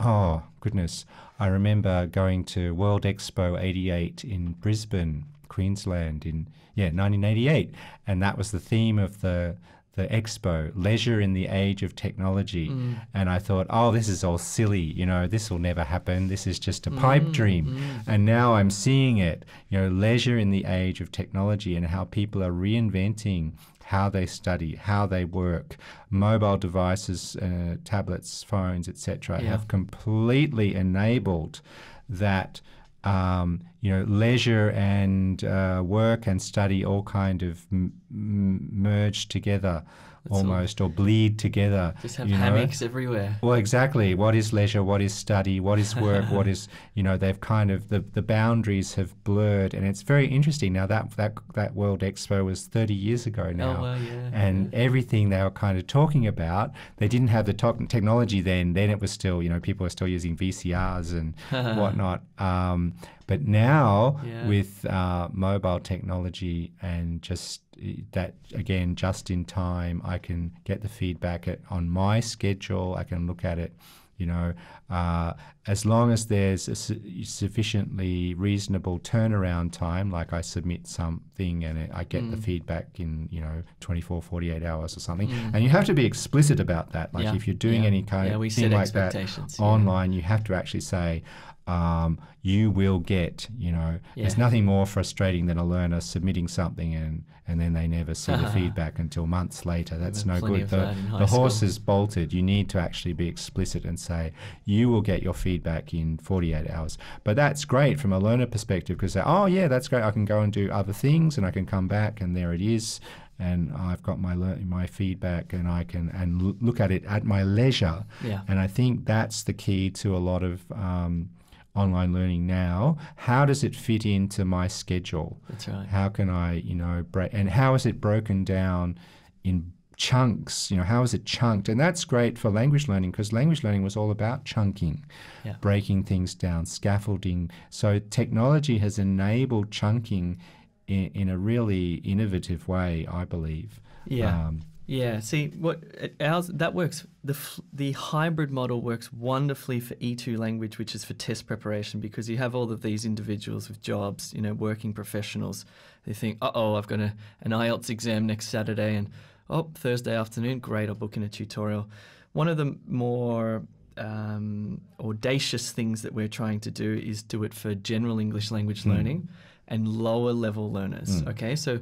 oh, goodness. I remember going to World Expo 88 in Brisbane, Queensland, in, yeah, 1988. And that was the theme of the, the expo, Leisure in the Age of Technology. Mm. And I thought, oh, this is all silly. You know, this will never happen. This is just a pipe mm, dream. Mm. And now I'm seeing it, you know, leisure in the age of technology and how people are reinventing how they study, how they work. Mobile devices, uh, tablets, phones, etc., Yeah. have completely enabled that um, you know leisure and uh, work and study all kind of m- m- merge together all- almost or bleed together. Just have you know? hammocks everywhere. Well, exactly. What is leisure? What is study? What is work? what is you know? They've kind of the, the boundaries have blurred, and it's very interesting. Now that that that World Expo was thirty years ago now, Oh well, yeah. and everything they were kind of talking about, they didn't have the technology then. Then it was still you know people were still using VCRs and whatnot. Um, but now Yeah. with uh, mobile technology and just uh, that again just in time i can get the feedback at, on my schedule. I can look at it you know uh, as long as there's a su- sufficiently reasonable turnaround time like i submit something and it, i get Mm. the feedback in you know 24 48 hours or something. And you have to be explicit about that. Like Yeah, if you're doing yeah. any kind Yeah, of thing like that online you have to actually say um, you will get you know. There's nothing more frustrating than a learner submitting something and and then they never see the feedback until months later. That's no good. the, that in high the horse school. is bolted. You need to actually be explicit and say you will get your feedback in 48 hours. But that's great from a learner perspective because oh yeah that's great. I can go and do other things and i can come back and there it is and I've got my lear- my feedback, and I can and l- look at it at my leisure. Yeah. And I think that's the key to a lot of um, online learning now. How does it fit into my schedule? That's right. How can I, you know, break? And how is it broken down in chunks? You know, how is it chunked? And that's great for language learning because language learning was all about chunking, Yeah. breaking things down, scaffolding. So technology has enabled chunking in, in a really innovative way, I believe. Yeah. Um, Yeah, see what ours that works. The the hybrid model works wonderfully for E2 language, which is for test preparation, because you have all of these individuals with jobs, you know, working professionals. They think, uh oh, I've got a, an IELTS exam next Saturday, and oh, Thursday afternoon, great, I'll book in a tutorial. One of the more um, audacious things that we're trying to do is do it for general English language learning and lower level learners. Okay, so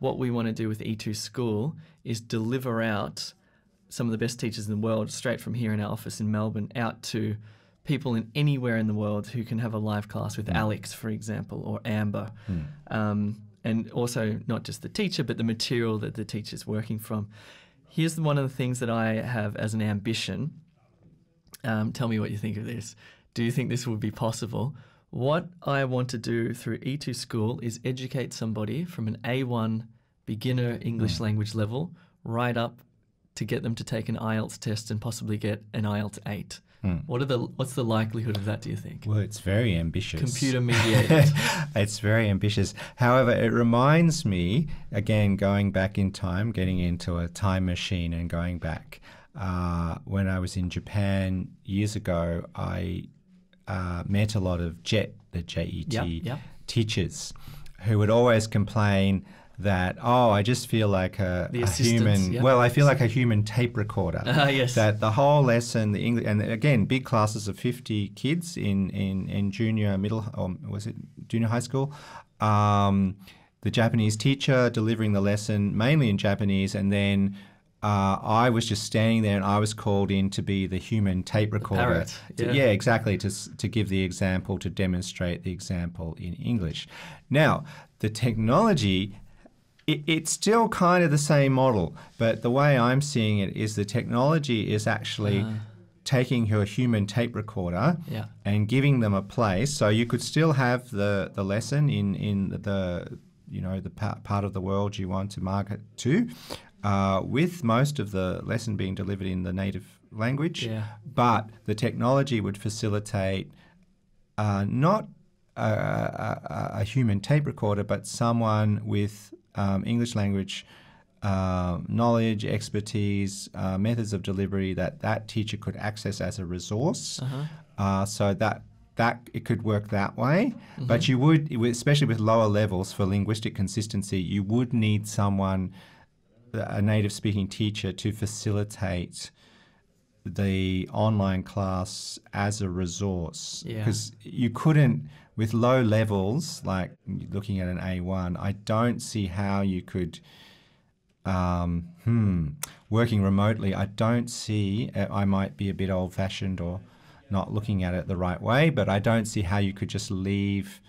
what we want to do with E2 School is deliver out some of the best teachers in the world straight from here in our office in Melbourne out to people in anywhere in the world who can have a live class with Alex, for example, or Amber. Um, and also not just the teacher, but the material that the teacher's working from. Here's one of the things that I have as an ambition. Um, tell me what you think of this. Do you think this would be possible? What I want to do through E2 School is educate somebody from an A1 beginner English language level right up to get them to take an IELTS test and possibly get an IELTS 8. What are the what's the likelihood of that do you think? well, it's very ambitious. Computer mediated. it's very ambitious. However, it reminds me, again, going back in time, getting into a time machine and going back. Uh, when I was in Japan years ago, I uh, met a lot of JET, the JET Yep, yep. teachers, who would always complain that oh I just feel like a, a human yeah. well I feel like a human tape recorder Ah, yes. that the whole lesson the English and again big classes of 50 kids in in, in junior middle or was it junior high school um, the Japanese teacher delivering the lesson mainly in Japanese and then uh, I was just standing there and I was called in to be the human tape recorder. to- yeah. yeah, exactly. To, to give the example, to demonstrate the example in English. Now, the technology, it, it's still kind of the same model, but the way I'm seeing it is the technology is actually taking your human tape recorder Yeah. and giving them a place. So you could still have the, the lesson in, in the you know the pa- part of the world you want to market to, uh, with most of the lesson being delivered in the native language. Yeah. But the technology would facilitate uh, not a, a, a human tape recorder, but someone with um, English language uh, knowledge, expertise, uh, methods of delivery that that teacher could access as a resource. uh so that that it could work that way, but you would, especially with lower levels for linguistic consistency, you would need someone, a native speaking teacher, to facilitate the online class as a resource Yeah. because you couldn't with low levels like looking at an A1 I don't see how you could um, hmm working remotely I don't see uh, I might be a bit old fashioned or not looking at it the right way but I don't see how you could just leave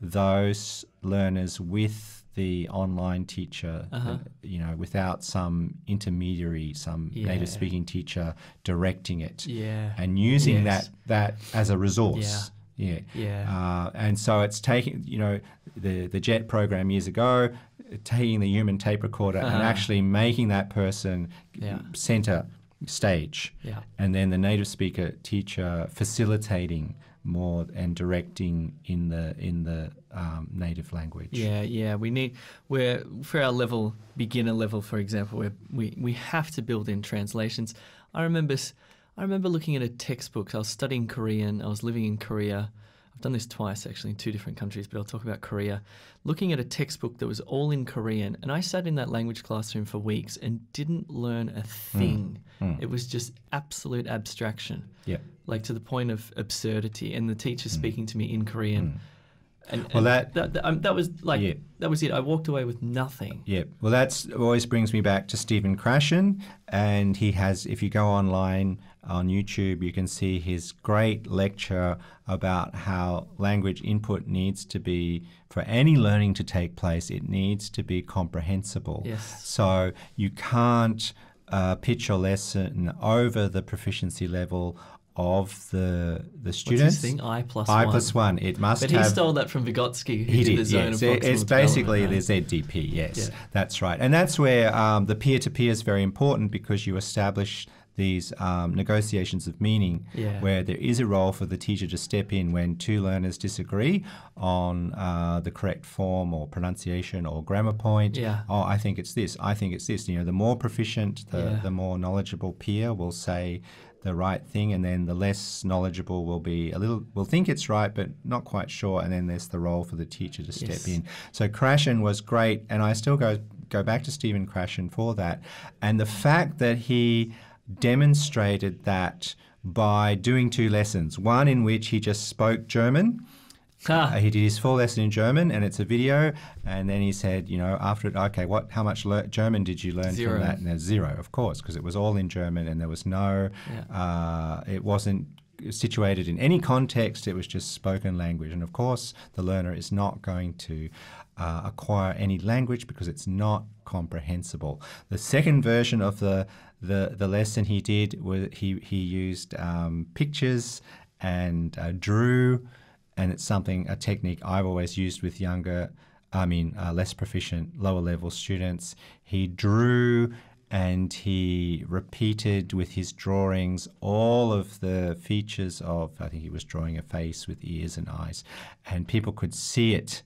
those learners with the online teacher Uh-huh. uh, you know without some intermediary some Yeah. native speaking teacher directing it Yeah. and using Yes. that that as a resource yeah Yeah. uh, and so it's taking you know the the jet program years ago taking the human tape recorder and Uh-huh. actually making that person Yeah. center stage Yeah. and then the native speaker teacher facilitating more and directing in the in the um, native language Yeah, yeah. We need we're for our level beginner level, for example, where we we have to build in translations. I remember I remember looking at a textbook. I was studying Korean. I was living in Korea. I've done this twice actually in two different countries, but I'll talk about Korea. Looking at a textbook that was all in Korean, and I sat in that language classroom for weeks and didn't learn a thing. Hmm. Hmm. It was just absolute abstraction. Yeah. Like to the point of absurdity, and the teacher hmm. speaking to me in Korean. And, Well, and that- that that, um, that was like Yeah. that was it. I walked away with nothing. Yeah, well, that's always brings me back to Stephen Krashen, and he has. If you go online on YouTube, you can see his great lecture about how language input needs to be for any learning to take place. It needs to be comprehensible. Yes. So you can't uh, pitch your lesson over the proficiency level of the the What's students. his thing? I plus I one. plus one. It must But have he stole that from Vygotsky, he did did, the zone yes. of It's basically the? ZPD, yes. Yeah. That's right. And that's where um, the peer to peer is very important because you establish these um, negotiations of meaning Yeah. where there is a role for the teacher to step in when two learners disagree on uh, the correct form or pronunciation or grammar point. Yeah. Oh, I think it's this. I think it's this. You know, the more proficient, the, Yeah. the more knowledgeable peer will say the right thing, and then the less knowledgeable will be a little will think it's right, but not quite sure. And then there's the role for the teacher to step Yes. in. So Krashen was great, and I still go go back to Stephen Krashen for that. And the fact that he demonstrated that by doing two lessons, one in which he just spoke German. Uh, he did his full lesson in German, and it's a video. And then he said, you know, after it, okay, what, how much lear- German did you learn Zero. from that? And there's zero, of course, because it was all in German, and there was no, uh, it wasn't situated in any context. It was just spoken language, and of course, the learner is not going to uh, acquire any language because it's not comprehensible. The second version of the the, the lesson he did was he he used um, pictures and uh, drew and it's something a technique I've always used with younger, I mean uh, less proficient, lower level students. He drew and he repeated with his drawings all of the features of. I think he was drawing a face with ears and eyes, and people could see it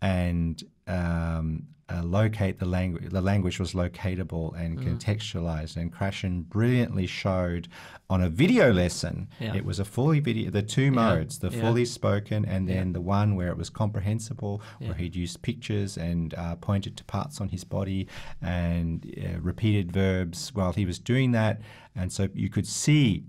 and um, uh, locate the language. The language was locatable and Mm. contextualized. And Krashen brilliantly showed on a video lesson. Yeah. It was a fully video. The two modes: the yeah. fully spoken, and Yeah. then the one where it was comprehensible, Yeah. where he'd used pictures and uh, pointed to parts on his body and uh, repeated verbs while he was doing that. And so you could see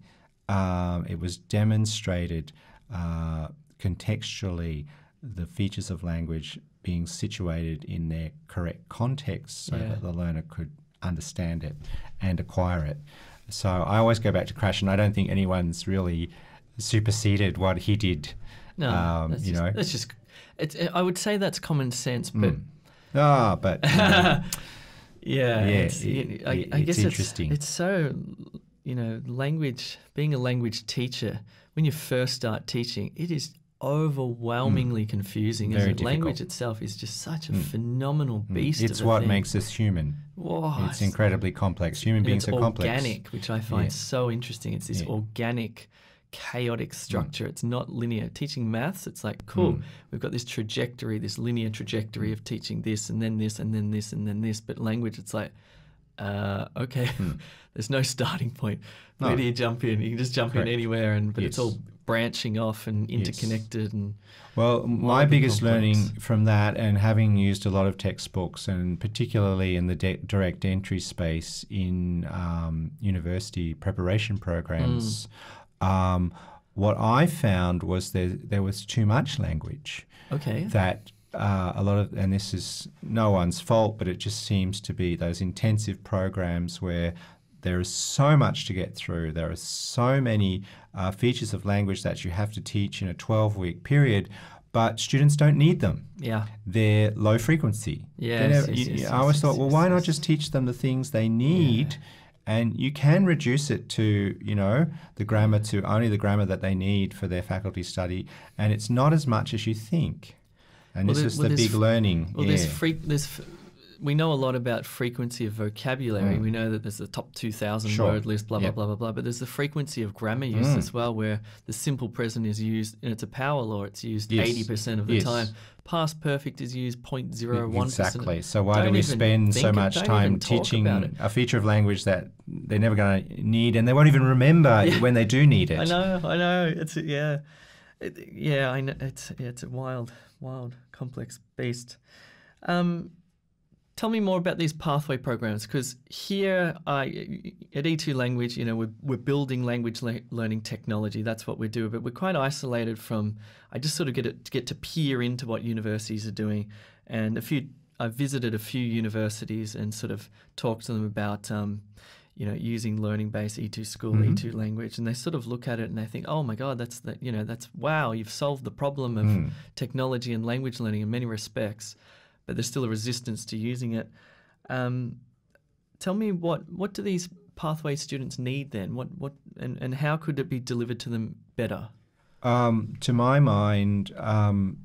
um, it was demonstrated uh, contextually the features of language being situated in their correct context so Yeah. that the learner could understand it and acquire it. So I always go back to Crash, and I don't think anyone's really superseded what he did. No, um, that's you just, know. that's just. It's, I would say that's common sense, but Ah, but you know, yeah, Yeah, it's, it- I, it- I it's guess interesting. It's, it's so, you know, language. Being a language teacher, when you first start teaching, it is overwhelmingly confusing. Mm. Very isn't it? Language itself is just such a phenomenal beast. it's of a what thing. makes us human. Whoa, it's incredibly complex. Human beings it's are complex. organic, which I find Yeah. so interesting. It's this Yeah. organic, chaotic structure. It's not linear. Teaching maths, it's like Hmm. cool. We've got this trajectory, this linear trajectory of teaching this, and then this, and then this, and then this. But language, it's like, uh, okay, there's no starting point. Where Hmm. No. do you jump in? You can just jump Correct. in anywhere, and but it's all branching off and interconnected and Well, my biggest complex. learning from that, and having used a lot of textbooks, and particularly in the de- direct entry space in um, university preparation programs, Hmm. um, what I found was there there was too much language okay. that. Uh, a lot of, and this is no one's fault, but it just seems to be those intensive programs where there is so much to get through. There are so many uh, features of language that you have to teach in a 12 week period, but students don't need them. yeah. They're low frequency. They Yes, yes, yes, I always thought, well, why not just teach them the things they need? And you can reduce it to, you know, the grammar to only the grammar that they need for their faculty study, and it's not as much as you think. And Well, this there- is well, the big learning. Well, yeah. there's fre- there's we know a lot about frequency of vocabulary. We know that there's the top 2,000 Mm. Sure. word list, blah, Yep. blah, blah, blah, blah. But there's the frequency of grammar use Mm. as well, where the simple present is used, and it's a power law, it's used Yes. 80% of the Yes. time. Past perfect is used 0.01%. Exactly. So why do Don't we spend so much don't time teaching a feature of language that they're never going to need, and they won't even remember when they do need it? I know, I know. It's yeah, it, yeah. I know. It's yeah, it's a wild, wild, complex beast. Um, tell me more about these pathway programs because here I, at E2 Language, you know, we're, we're building language le- learning technology. That's what we do, but we're quite isolated from. I just sort of get it, get to peer into what universities are doing, and a few. I've visited a few universities and sort of talked to them about. Um, you know, using learning-based E2 school, E2 language, and they sort of look at it and they think, "Oh my God, that's the, you know, that's wow, you've solved the problem of technology and language learning in many respects." But there's still a resistance to using it. Um, tell me what what do these pathway students need then? What what and, and how could it be delivered to them better? Um, to my mind, um,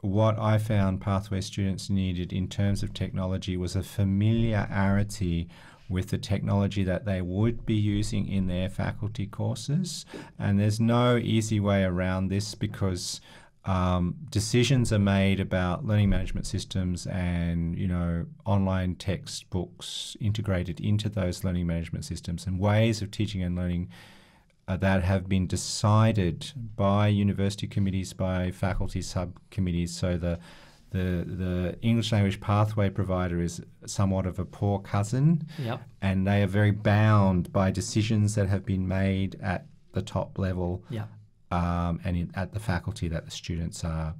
what I found pathway students needed in terms of technology was a familiarity with the technology that they would be using in their faculty courses. And there's no easy way around this because um, decisions are made about learning management systems and you know online textbooks integrated into those learning management systems and ways of teaching and learning uh, that have been decided by university committees, by faculty subcommittees. So the the the English language pathway provider is somewhat of a poor cousin, Yep. and they are very bound by decisions that have been made at the top level Yeah. Um, and in, at the faculty that the students are,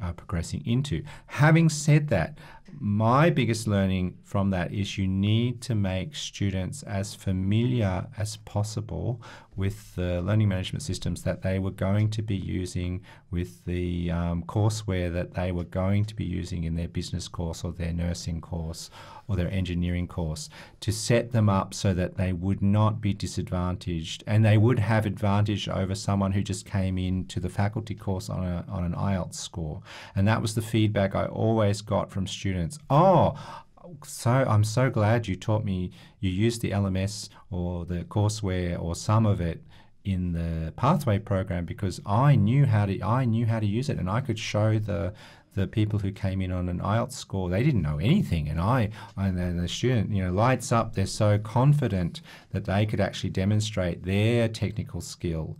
are progressing into. Having said that, my biggest learning from that is you need to make students as familiar as possible with the learning management systems that they were going to be using, with the um, courseware that they were going to be using in their business course or their nursing course or their engineering course, to set them up so that they would not be disadvantaged and they would have advantage over someone who just came in to the faculty course on, a, on an IELTS score. And that was the feedback I always got from students. Oh, so I'm so glad you taught me you used the LMS or the courseware or some of it in the pathway program because I knew how to I knew how to use it and I could show the the people who came in on an IELTS score, they didn't know anything, and I and then the student, you know, lights up. They're so confident that they could actually demonstrate their technical skill.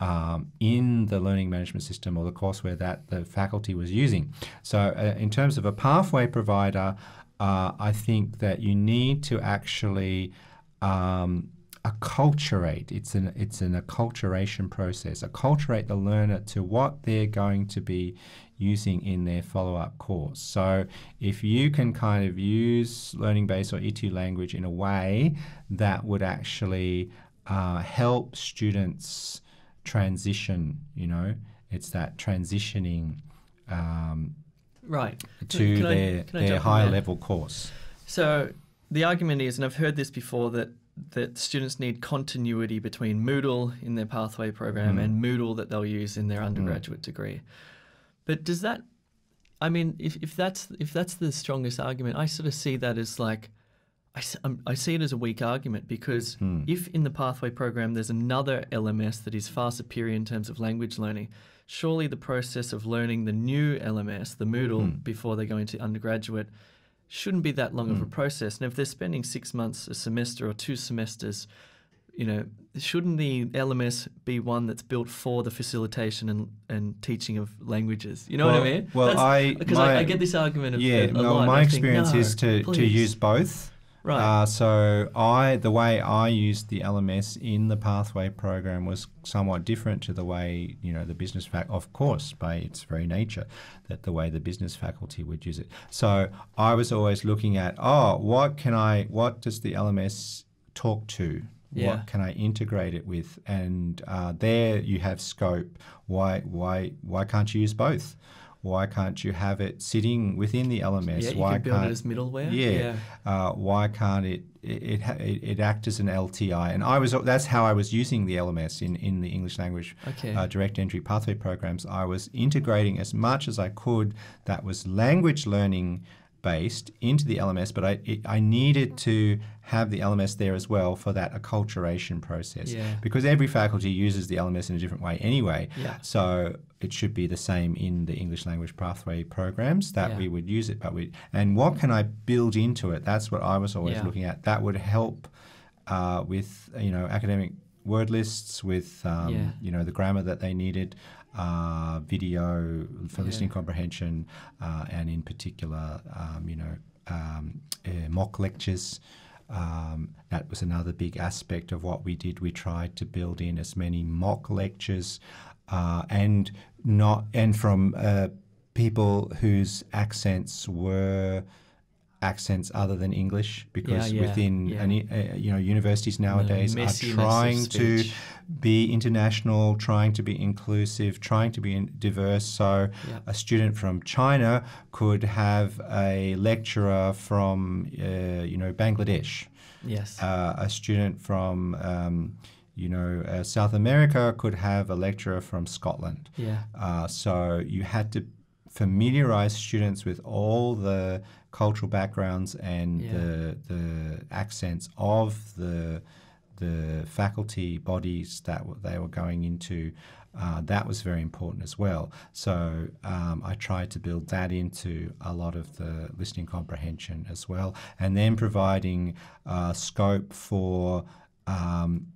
Um, in the learning management system or the courseware that the faculty was using. So, uh, in terms of a pathway provider, uh, I think that you need to actually um, acculturate. It's an it's an acculturation process. Acculturate the learner to what they're going to be using in their follow-up course. So if you can kind of use learning base or E2 language in a way that would actually uh, help students transition, you know, it's that transitioning um, Right. to Can their, I their higher level course. So the argument is, and I've heard this before, that that students need continuity between Moodle in their pathway program Mm. and Moodle that they'll use in their undergraduate degree. But does that? I mean, if, if that's if that's the strongest argument, I sort of see that as like. I, um, I see it as a weak argument because Hmm. if in the pathway program there's another LMS that is far superior in terms of language learning, surely the process of learning the new LMS, the Moodle, Hmm. before they go into undergraduate, shouldn't be that long of a process. And if they're spending six months, a semester, or two semesters, you know, shouldn't the LMS be one that's built for the facilitation and, and teaching of languages? You know what I mean? well, I- because I, I get this argument of Yeah, a well, lot. my I think, experience no, is to, to use both. Right. Uh, so I, the way I used the LMS in the pathway program was somewhat different to the way you know the business fac. Of course, by its very nature, that the way the business faculty would use it. So I was always looking at, oh, what can I? What does the LMS talk to? Yeah. What can I integrate it with? And uh, there you have scope. Why? Why? Why can't you use both? Why can't you have it sitting within the LMS? yeah, you why can build can't it as middleware. yeah. Uh, why can't it it, it it it act as an LTI? And I was that's how I was using the LMS in, in the English language Okay. uh, direct entry pathway programs. I was integrating as much as I could that was language learning based into the LMS, but I it, I needed to have the LMS there as well for that acculturation process Yeah. because every faculty uses the LMS in a different way anyway. Yeah. So it should be the same in the English language pathway programs that Yeah. we would use it, but we and what can I build into it? That's what I was always Yeah. looking at. That would help uh, with you know academic word lists, with um, you know the grammar that they needed, uh, video for Yeah. listening comprehension, uh, and in particular, um, you know, um, uh, mock lectures. Um, that was another big aspect of what we did. We tried to build in as many mock lectures, uh, and not and from uh, people whose accents were accents other than English, because yeah, within yeah. any, uh, you know universities nowadays are trying to be international, trying to be inclusive, trying to be in- diverse. So Yeah. a student from China could have a lecturer from, uh, you know, Bangladesh. Yes. Uh, a student from, um, you know, uh, South America could have a lecturer from Scotland. yeah. Uh, so you had to familiarize students with all the cultural backgrounds and Yeah. the the accents of the the faculty bodies that they were going into. Uh, that was very important as well. So um, I tried to build that into a lot of the listening comprehension as well, and then providing uh, scope for um,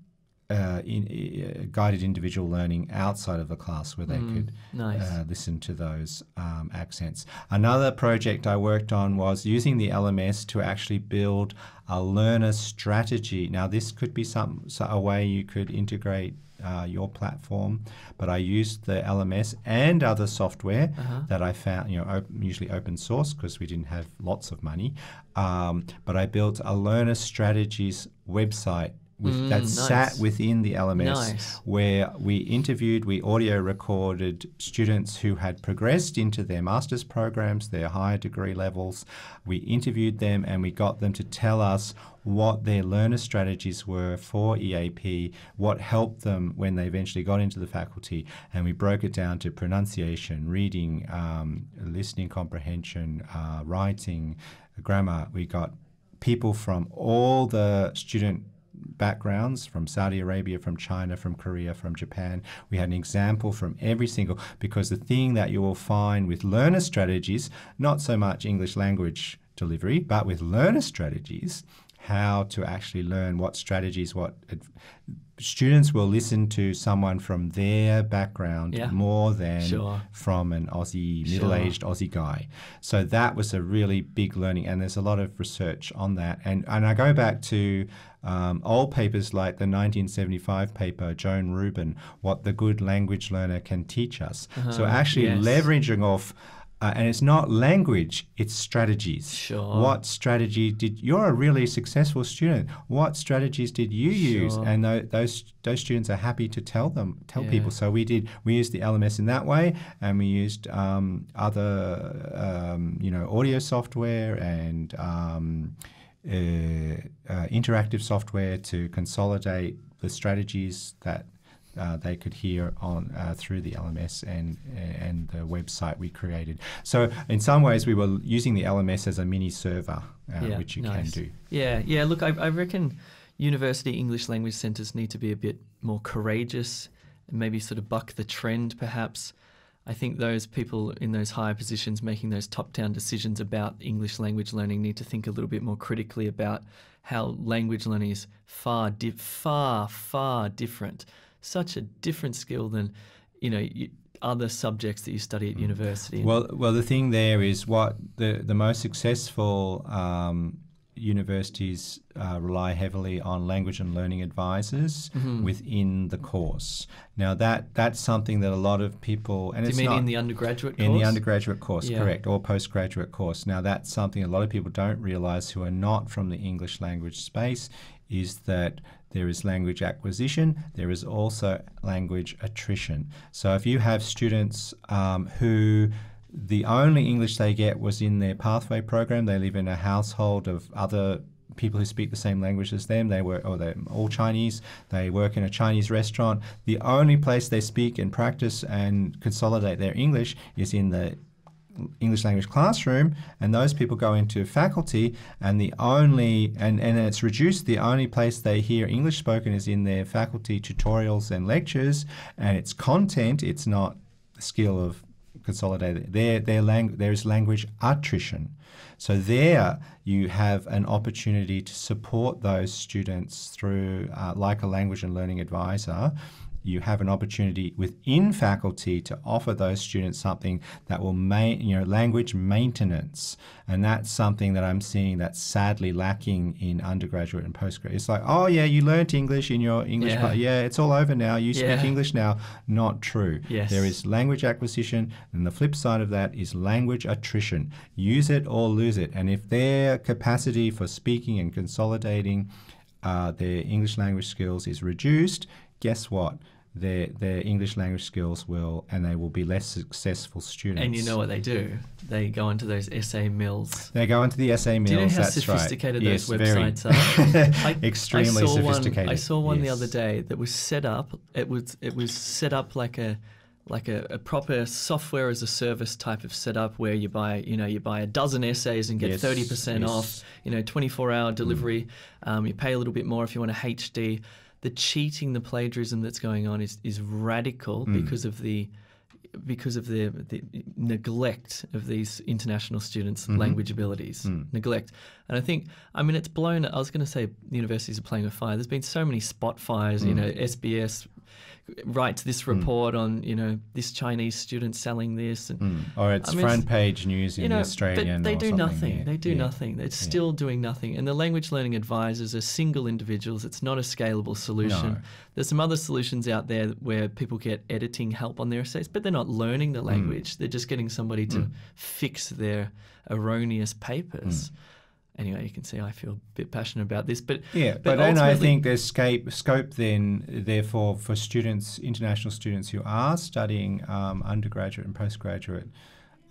uh, in, uh, guided individual learning outside of the class where they could nice. uh, listen to those um, accents. Another project I worked on was using the LMS to actually build a learner strategy. Now, this could be some so a way you could integrate. Uh, your platform, but I used the LMS and other software Uh-huh. that I found, you know, op- usually open source because we didn't have lots of money. Um, but I built a learner strategies website with, Mm, that nice. sat within the LMS Nice. where we interviewed, we audio recorded students who had progressed into their master's programs, their higher degree levels. We interviewed them and we got them to tell us what their learner strategies were for EAP, what helped them when they eventually got into the faculty, and we broke it down to pronunciation, reading, um, listening comprehension, uh, writing, grammar. We got people from all the student backgrounds from Saudi Arabia, from China, from Korea, from Japan. We had an example from every single, because the thing that you will find with learner strategies, not so much English language delivery, but with learner strategies, how to actually learn what strategies, what students will listen to someone from their background Yeah. more than Sure. from an Aussie, middle-aged Aussie guy. So that was a really big learning, and there's a lot of research on that. And and I go back to um, old papers like the 1975 paper, Joan Rubin, what the good language learner can teach us. So actually yes. leveraging off. Uh, and it's not language, it's strategies. Sure. What strategy did you're a really successful student? What strategies did you use? Sure. And tho- those those students are happy to tell them, tell Yeah. people. So we did. We used the LMS in that way, and we used um, other, um, you know, audio software and um, uh, uh, interactive software to consolidate the strategies that. Uh, they could hear on uh, through the LMS and and the website we created. So in some ways, we were using the LMS as a mini server, uh, Yeah, which you nice. can do. Yeah, yeah. Look, I, I reckon university English language centres need to be a bit more courageous and maybe sort of buck the trend, perhaps. I think those people in those higher positions making those top down decisions about English language learning need to think a little bit more critically about how language learning is far, di- far, far different. Such a different skill than, you know, you, other subjects that you study at university. Well, well, the thing there is what the the most successful um, universities uh, rely heavily on language and learning advisors Mm-hmm. within the course. Now that that's something that a lot of people and Do it's you mean not in the undergraduate course? in the undergraduate course, Yeah. correct, or postgraduate course. Now that's something a lot of people don't realize who are not from the English language space is that there is language acquisition, there is also language attrition. So if you have students um, who the only English they get was in their pathway program, they live in a household of other people who speak the same language as them. They work, or they're all Chinese. They work in a Chinese restaurant. The only place they speak and practice and consolidate their English is in the English language classroom, and those people go into faculty, and the only and, and it's reduced. The only place they hear English spoken is in their faculty tutorials and lectures, and it's content. It's not the skill of consolidated. Their their lang- there is language attrition. So there you have an opportunity to support those students through, uh, like a language and learning advisor. You have an opportunity within faculty to offer those students something that will, ma- you know, language maintenance, and that's something that I'm seeing that's sadly lacking in undergraduate and postgraduate. It's like, oh yeah, you learnt English in your English, Yeah. class. yeah, it's all over now. You speak Yeah. English now. Not true. Yes. There is language acquisition, and the flip side of that is language attrition. Use it or lose it. And if their capacity for speaking and consolidating uh, their English language skills is reduced, guess what? Their, their English language skills will, and they will be less successful students. And you know what they do? They go into those essay mills. They go into the essay mills. Do you know how sophisticated right. those yes, very. websites are? I- Extremely I sophisticated. One, I saw one the other day that was set up. It was it was set up like a like a, a proper software as a service type of setup where you buy you know you buy a dozen essays and get Yes, thirty percent yes. off. You know, twenty four hour delivery. Um, you pay a little bit more if you want a HD. The cheating, the plagiarism that's going on is is radical mm. because of the because of the, the neglect of these international students' mm-hmm. language abilities. Mm. Neglect. And I think, I mean, it's blown. I was going to say universities are playing with fire. There's been so many spot fires, you mm. know, SBS writes this hmm. report on, you know, this Chinese student selling this. And, hmm. Or it's I mean, front page news in you know, the Australian. but they do nothing. yeah, They do yeah. nothing. It's still doing nothing. And the language learning advisors are single individuals. It's not a scalable solution. No. There's some other solutions out there where people get editing help on their essays, but they're not learning Hmm. the language. They're just getting somebody to hmm. fix their erroneous papers. Anyway, you can see I feel a bit passionate about this, but Yeah, but, then I think there's scope, scope then, therefore, for students, international students who are studying um, undergraduate and postgraduate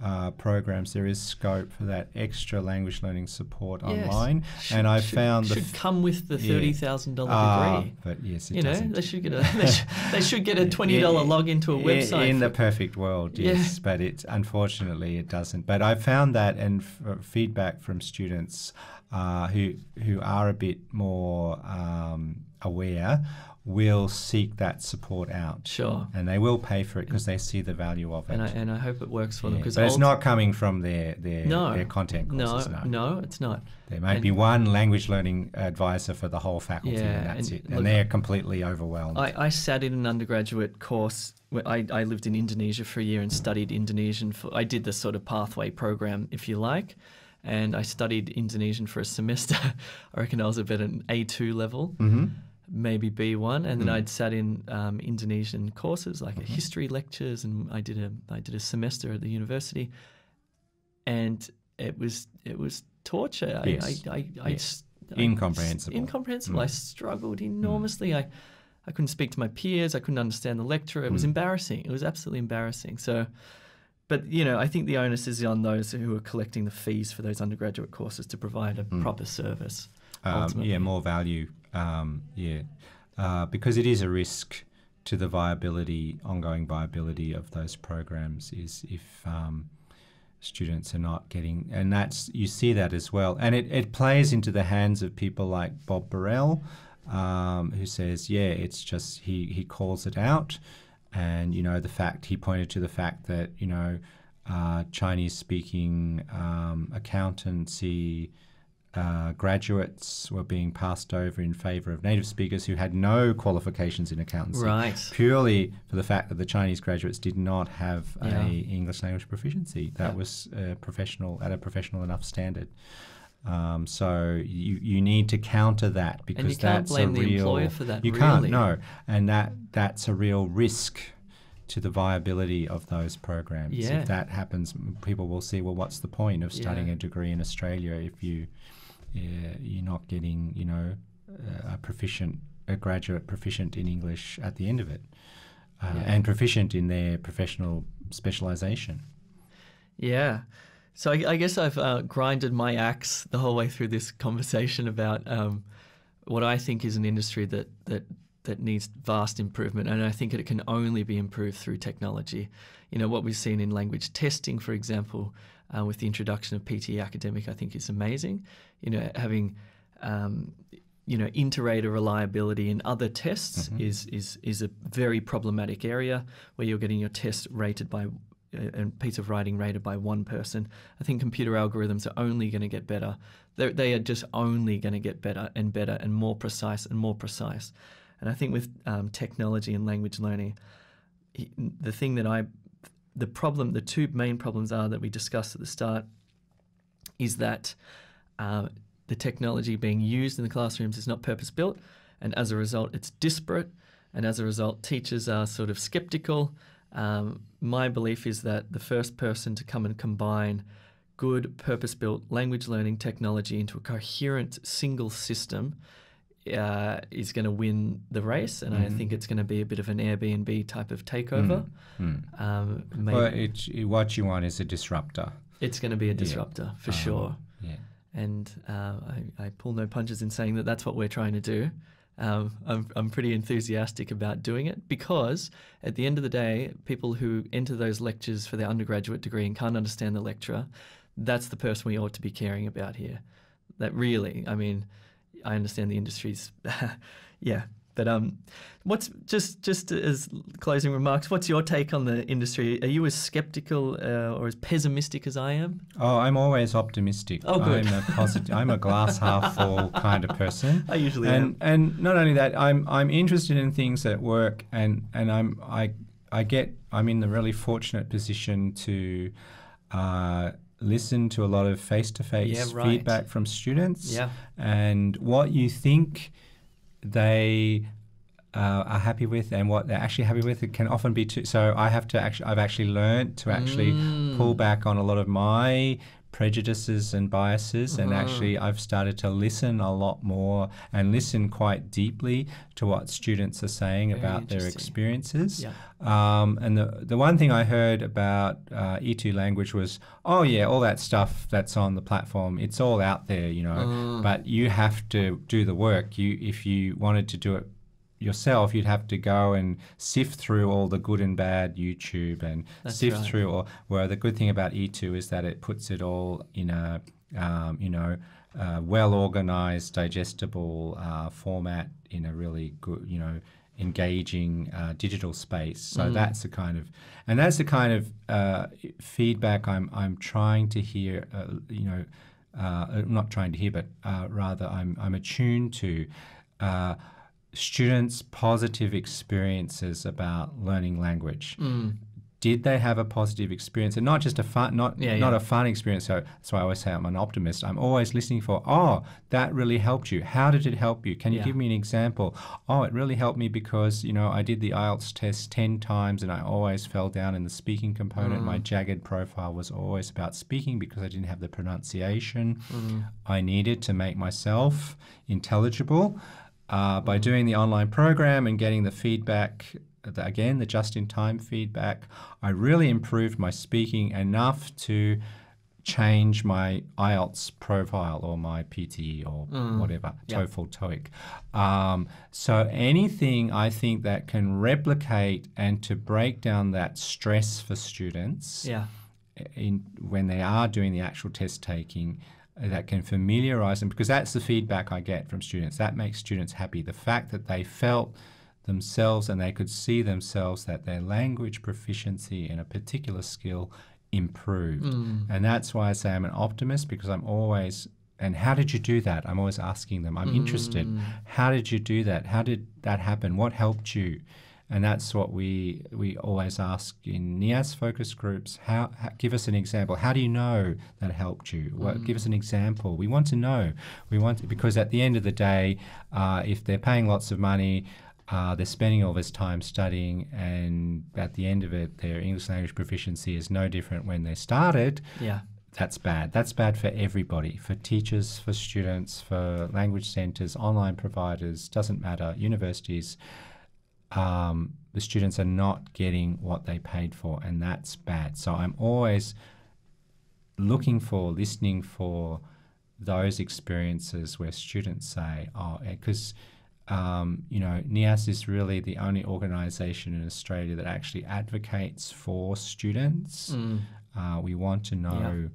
uh, programs, there is scope for that extra language learning support Yes. online. Should- and I should- found should come with the thirty thousand dollar Ah, degree. but yes, it You know, doesn't. they should get a they should, they should get a twenty dollar Yeah, log into a website. In for- the perfect world, Yeah. yes, but it unfortunately it doesn't. But I found that and f- uh, feedback from students uh, who who are a bit more um, aware will seek that support out. Sure. And they will pay for it because they see the value of it. and I and I hope it works for them Yeah, because but it's not coming from their their, no their content no, courses. No, no, it's not. There may And- be one language learning advisor for the whole faculty, Yeah, and that's and it. And look, they're completely overwhelmed. I, I sat in an undergraduate course. Where I, I lived in Indonesia for a year and studied Indonesian. For, I did the sort of pathway program, if you like, and I studied Indonesian for a semester. I reckon I was about an A2 level, hmm maybe B1, and then Mm. I'd sat in um, Indonesian courses like a history lectures, and I did a I did a semester at the university, and it was it was torture. Yes. I, I, I, I Yes. I- Incomprehensible. incomprehensible. I Mm. struggled enormously. I, I couldn't speak to my peers. I couldn't understand the lecturer. It was Mm. embarrassing. It was absolutely embarrassing. So, but you know, I think the onus is on those who are collecting the fees for those undergraduate courses to provide a Mm. proper service. um, yeah, more value. Um, yeah, uh, because it is a risk to the viability, ongoing viability of those programs. Is if um, students are not getting, and that's you see that as well, and it, it plays into the hands of people like Bob Birrell, um, who says, yeah, it's just he he calls it out, and you know the fact he pointed to the fact that you know uh, Chinese speaking um, accountancy uh, graduates were being passed over in favour of native speakers who had no qualifications in accountancy, Right. purely for the fact that the Chinese graduates did not have Yeah. a English language proficiency that Yeah. was uh, professional at a professional enough standard. Um, so you you need to counter that because you can't that's blame a the real employer for that, you can't really. no, and that that's a real risk to the viability of those programs. Yeah. If that happens, people will see, well, what's the point of studying Yeah. a degree in Australia if you yeah, you're not getting, you know, uh, a proficient, a graduate proficient in English at the end of it, uh, Yeah. and proficient in their professional specialization. Yeah. So I, I guess I've uh, grinded my axe the whole way through this conversation about um, what I think is an industry that that that needs vast improvement, and I think it can only be improved through technology. You know what we've seen in language testing, for example, uh, with the introduction of PTE Academic, I think is amazing. You know, having um, you know inter-rater reliability in other tests is is is a very problematic area where you're getting your test rated by a a piece of writing rated by one person. I think computer algorithms are only going to get better. They're, they are just only going to get better and better and more precise and more precise. And I think with um, technology and language learning, the thing that I, the problem, the two main problems are that we discussed at the start, is that uh, the technology being used in the classrooms is not purpose built, and as a result, it's disparate, and as a result, teachers are sort of skeptical. Um, my belief is that the first person to come and combine good purpose built language learning technology into a coherent single system uh, is going to win the race, and I think it's going to be a bit of an Airbnb type of takeover. Mm. Um, maybe Well, it, it- what you want is a disruptor. it's going to be a disruptor for Um, sure. Yeah. and uh, I, I pull no punches in saying that that's what we're trying to do. Um, I'm, I'm pretty enthusiastic about doing it because at the end of the day, people who enter those lectures for their undergraduate degree and can't understand the lecturer, that's the person we ought to be caring about here. That really, I mean, I understand the industry's, yeah. But um, what's just just as closing remarks? What's your take on the industry? Are you as skeptical uh, or as pessimistic as I am? Oh, I'm always optimistic. Oh, good. I'm a positive. I'm a glass half full kind of person. I usually and am. and not only that, I'm I'm interested in things that work, and and I'm I I get I'm in the really fortunate position to. Uh, listen to a lot of face-to-face feedback from students Yeah. and what you think they uh, are happy with and what they're actually happy with it can often be too so i have to actually i've actually learned to actually Mm. pull back on a lot of my prejudices and biases and Uh-huh. actually I've started to listen a lot more and listen quite deeply to what students are saying Very about their experiences. Yeah. Um, and the the one thing I heard about uh, E2 language was, oh yeah, all that stuff that's on the platform, it's all out there, you know. Uh. But you have to do the work. You if you wanted to do it yourself, you'd have to go and sift through all the good and bad YouTube and That's sift right. through all. Where the good thing about E2 is that it puts it all in a, um, you know, uh, well organized, digestible uh, format in a really good, you know, engaging uh, digital space. So that's the kind of, and that's the kind of uh, feedback I'm I'm trying to hear. Uh, you know, uh, I'm not trying to hear, but uh, rather I'm I'm attuned to. Students' positive experiences about learning language. Mm. Did they have a positive experience, and not just a fun, not Yeah, not yeah. a fun experience? So that's why I always say I'm an optimist. I'm always listening for, oh, that really helped you. How did it help you? Can you Yeah. give me an example? Oh, it really helped me because you know I did the IELTS test ten times, and I always fell down in the speaking component. Mm. My jagged profile was always about speaking because I didn't have the pronunciation Mm. I needed to make myself intelligible. Uh, by doing the online program and getting the feedback, the, again, the just in time feedback, I really improved my speaking enough to change my IELTS profile or my PTE or whatever, Yeah. TOEFL, TOEIC. Um, so anything I think that can replicate and to break down that stress for students Yeah. in when they are doing the actual test taking that can familiarize them because that's the feedback I get from students. That makes students happy. The fact that they felt themselves and they could see themselves that their language proficiency in a particular skill improved. Mm. And that's why I say I'm an optimist because I'm always and how did you do that? I'm always asking them. I'm interested. Mm. How did you do that? How did that happen? What helped you? And that's what we we always ask in NEAS focus groups. How, how give us an example? How do you know that helped you? What, give us an example. We want to know. We want because at the end of the day, uh, if they're paying lots of money, uh, they're spending all this time studying, and at the end of it, their English language proficiency is no different when they started Yeah. that's bad. That's bad for everybody, for teachers, for students, for language centres, online providers, doesn't matter, universities. Um, the students are not getting what they paid for, and that's bad. So I'm always looking for, listening for those experiences where students say, oh, because. Um, you know, NEAS is really the only organisation in Australia that actually advocates for students. Mm. Uh, we want to know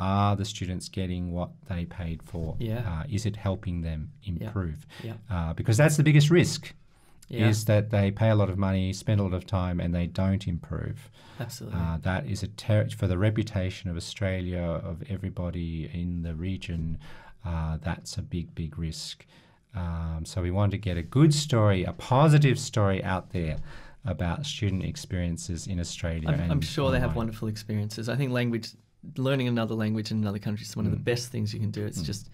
are the students getting what they paid for? Yeah. Uh, is it helping them improve? Yeah. Uh, because that's the biggest risk Yeah. is that they pay a lot of money, spend a lot of time, and they don't improve. Absolutely. Uh, that is a ter- for the reputation of Australia, of everybody in the region. Uh, that's a big, big risk. Um, so we want to get a good story, a positive story out there about student experiences in Australia. I'm, and I'm sure they have wonderful experiences. I think language, learning another language in another country is one of the Mm. best things you can do. It's just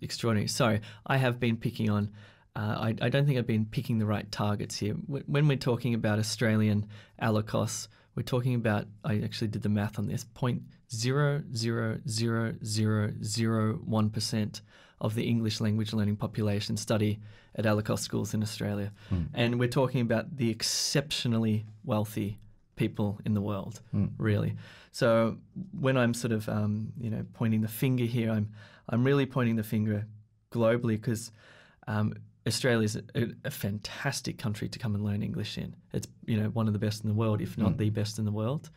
extraordinary. So I have been picking on. Uh, I, I don't think I've been picking the right targets here. When we're talking about Australian ELICOS, we're talking about. I actually did the math on this. Point zero zero zero zero zero one percent of the English language learning population study at ELICOS schools in Australia, and we're talking about the exceptionally wealthy people in the world, really. So when I'm sort of um, you know pointing the finger here, I'm I'm really pointing the finger globally because um, Australia is a, a fantastic country to come and learn English in. It's you know one of the best in the world, if not the best in the world.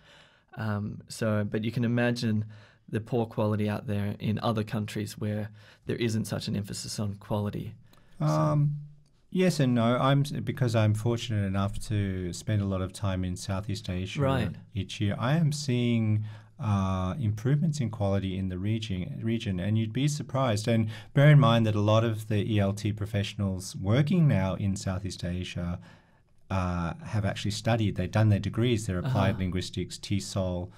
Um, so, but you can imagine the poor quality out there in other countries where there isn't such an emphasis on quality. Um, yes and no. I'm because I'm fortunate enough to spend a lot of time in Southeast Asia Right. each year. I am seeing uh, improvements in quality in the region, region, and you'd be surprised. And bear in mind that a lot of the ELT professionals working now in Southeast Asia uh, have actually studied. They've done their degrees. Their applied Uh-huh. linguistics, TESOL.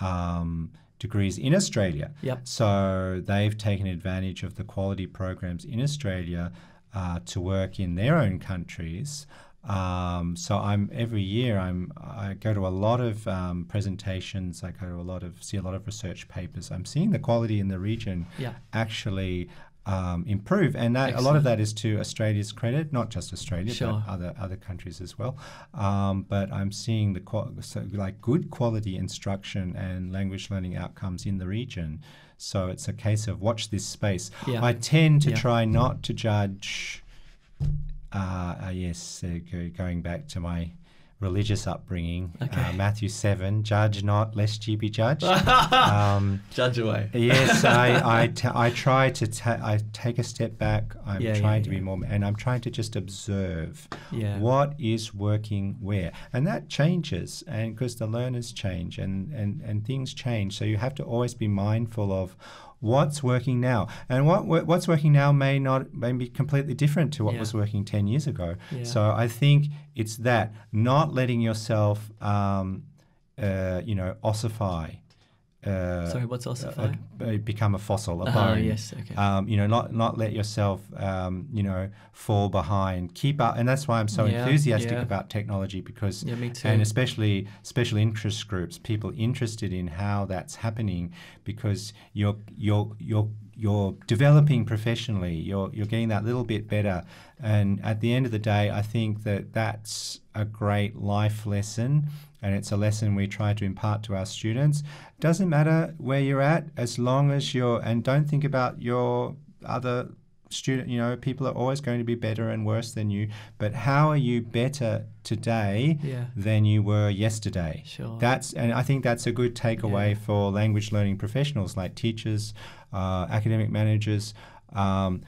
Um, degrees in Australia. Yep. So they've taken advantage of the quality programs in Australia uh, to work in their own countries Um, so I'm every year I'm I go to a lot of um, presentations. I go to a lot of see a lot of research papers. I'm seeing the quality in the region Yeah. actually um, improve, and that, a lot of that is to Australia's credit, not just Australia, Sure. but other other countries as well. Um, but I'm seeing the qual- so like good quality instruction and language learning outcomes in the region. So it's a case of watch this space. Yeah. I tend to Yeah. try not to judge. Uh, uh, yes, uh, go, going back to my religious upbringing, uh, Matthew seven: judge not, lest ye be judged. um, Judge away. yes, I, I, t- I try to ta- I take a step back. I'm Yeah, yeah, trying to yeah. be more, and I'm trying to just observe Yeah. what is working where, and that changes, and because the learners change and, and and things change, so you have to always be mindful of what's working now, and what what- what's working now may not may be completely different to what Yeah. was working ten years ago. Yeah. So I think it's that not letting yourself, um, uh, you know, ossify. Uh, Sorry, what's ossify? uh, uh, become a fossil, a Ah, bone. yes, okay. Um, you know, not not let yourself, um, you know, fall behind. Keep up, and that's why I'm so Yeah, enthusiastic yeah. about technology because, Yeah, me too. and especially special interest groups, people interested in how that's happening, because you're you're you're you're developing professionally. You're you're getting that little bit better, and at the end of the day, I think that that's a great life lesson. And it's a lesson we try to impart to our students. Doesn't matter where you're at, as long as you're, and don't think about your other student, you know, people are always going to be better and worse than you. But how are you better today Yeah. than you were yesterday? Sure. That's, and I think that's a good takeaway Yeah. for language learning professionals like teachers, uh, academic managers. Um,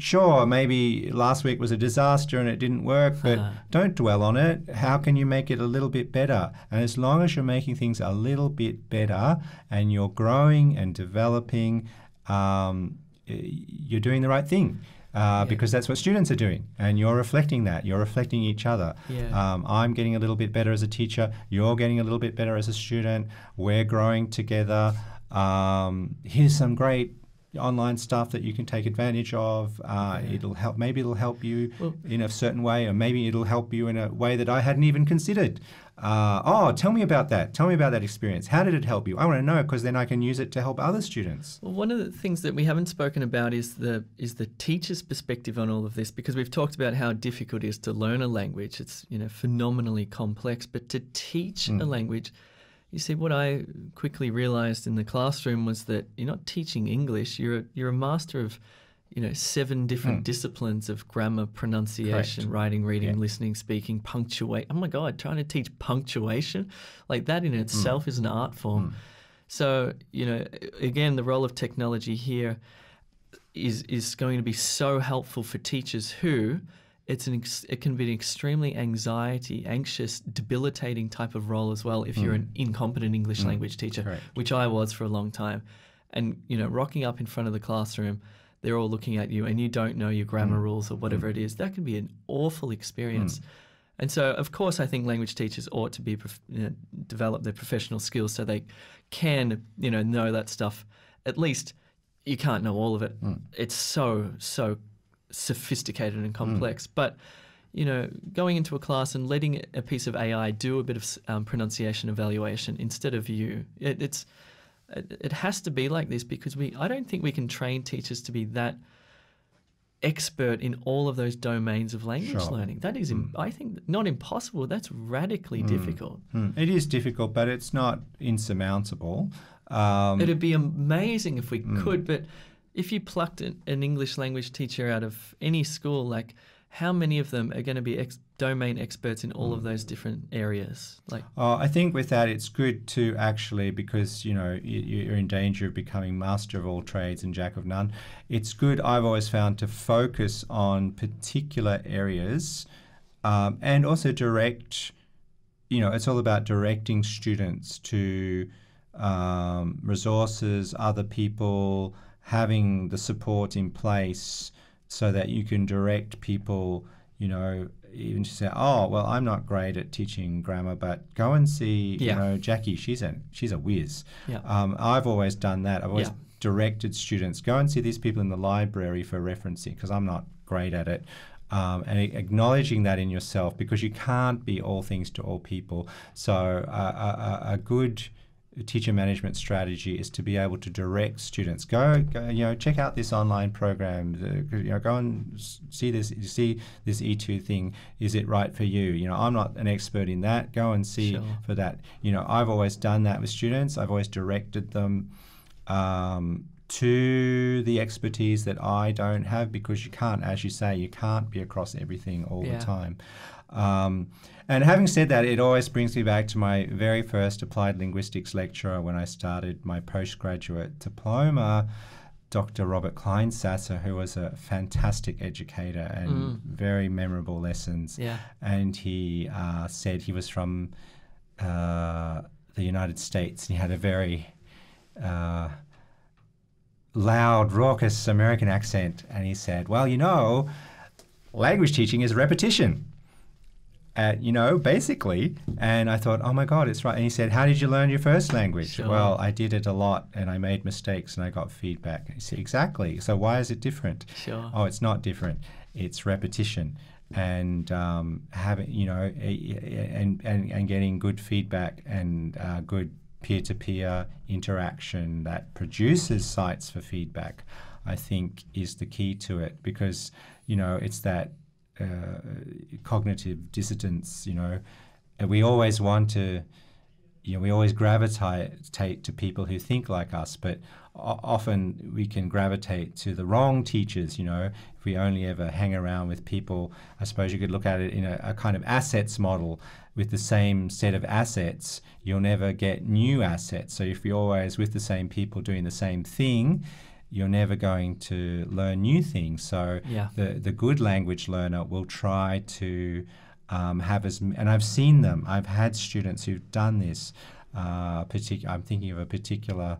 Sure, maybe last week was a disaster and it didn't work, but Uh-huh. don't dwell on it. How can you make it a little bit better? And as long as you're making things a little bit better and you're growing and developing, um, you're doing the right thing. Uh, Because that's what students are doing, and you're reflecting that. You're reflecting each other. Yeah. Um, I'm getting a little bit better as a teacher. You're getting a little bit better as a student. We're growing together. Um, here's some great online stuff that you can take advantage of. Uh, It'll help. Maybe it'll help you Well- in a certain way, or maybe it'll help you in a way that I hadn't even considered. Uh, oh, tell me about that. Tell me about that experience. How did it help you? I want to know because then I can use it to help other students. Well, one of the things that we haven't spoken about is the is the teacher's perspective on all of this because we've talked about how difficult it is to learn a language. It's you know phenomenally complex, but to teach a language, you see, what I quickly realised in the classroom was that you're not teaching English. You're a, you're a master of you know seven different hmm. disciplines of grammar, pronunciation, Correct. writing, reading, Yeah. listening, speaking, punctuate. Oh my God, trying to teach punctuation like that in hmm. itself is an art form. Hmm. So, you know, again, the role of technology here is is going to be so helpful for teachers who it's an ex- it can be an extremely anxiety, anxious, debilitating type of role as well if you're hmm. an incompetent English hmm. language teacher, Correct. which I was for a long time. And you know, rocking up in front of the classroom, they're all looking at you, and you don't know your grammar hmm. rules or whatever it is. That can be an awful experience. And so, of course, I think language teachers ought to be prof- you know, develop their professional skills so they can, you know, know that stuff. At least you can't know all of it. It's so so sophisticated and complex. But you know, going into a class and letting a piece of AI do a bit of um, pronunciation evaluation instead of you, it, it's it, it has to be like this because we I don't think we can train teachers to be that expert in all of those domains of language Sure. learning. That is, im I think, not impossible. That's radically difficult. Hmm. It is difficult, but it's not insurmountable. Um, It'd be amazing if we Mm. could, but if you plucked an, an English language teacher out of any school, like how many of them are going to be ex- domain experts in Mm. all of those different areas? Like, Uh, I think with that, it's good to actually because you know you, you're in danger of becoming master of all trades and jack of none. It's good. I've always found to focus on particular areas, um, and also direct. You know, it's all about directing students to um, resources, other people, having the support in place so that you can direct people. You know, even to say, "Oh, well, I'm not great at teaching grammar, but go and see, Yeah. you know, Jackie. She's a she's a whiz." Yeah. Um, I've always done that. I've always Yeah. directed students go and see these people in the library for referencing because I'm not great at it. Um, and acknowledging that in yourself because you can't be all things to all people. So, uh, a, a, good teacher management strategy is to be able to direct students go, go you know check out this online program uh, you know go and see this see this e2 thing. Is it right for you? You know i'm not an expert in that. Go and see sure. for that. You know i've always done that with students. I've always directed them um, to the expertise that i don't have because you can't as you say you can't be across everything all yeah. the time. Um, and having said that, it always brings me back to my very first applied linguistics lecturer when I started my postgraduate diploma. Dr. Robert Kleinsasser, who was a fantastic educator and mm. very memorable lessons. Yeah. And he uh, said he was from uh, the United States. And he had a very uh, loud, raucous American accent. And he said, Well, you know, language teaching is repetition at, you know, basically. And I thought, oh my God, it's right. And he said, how did you learn your first language? Sure. Well, I did it a lot and I made mistakes and I got feedback. He said, exactly. So why is it different? Sure. Oh, it's not different. It's repetition and um, having, you know, and, and, and getting good feedback and uh, good peer-to-peer interaction that produces sites for feedback, I think is the key to it because, you know, it's that Uh, cognitive dissonance. You know, we always want to, you know, we always gravitate to people who think like us, but often we can gravitate to the wrong teachers. You know, if we only ever hang around with people, I suppose you could look at it in a, a kind of assets model. With the same set of assets, you'll never get new assets. So if you're always with the same people doing the same thing, you're never going to learn new things. So yeah. the the good language learner will try to um, have as and I've seen them. I've had students who've done this. Uh, partic- I'm thinking of a particular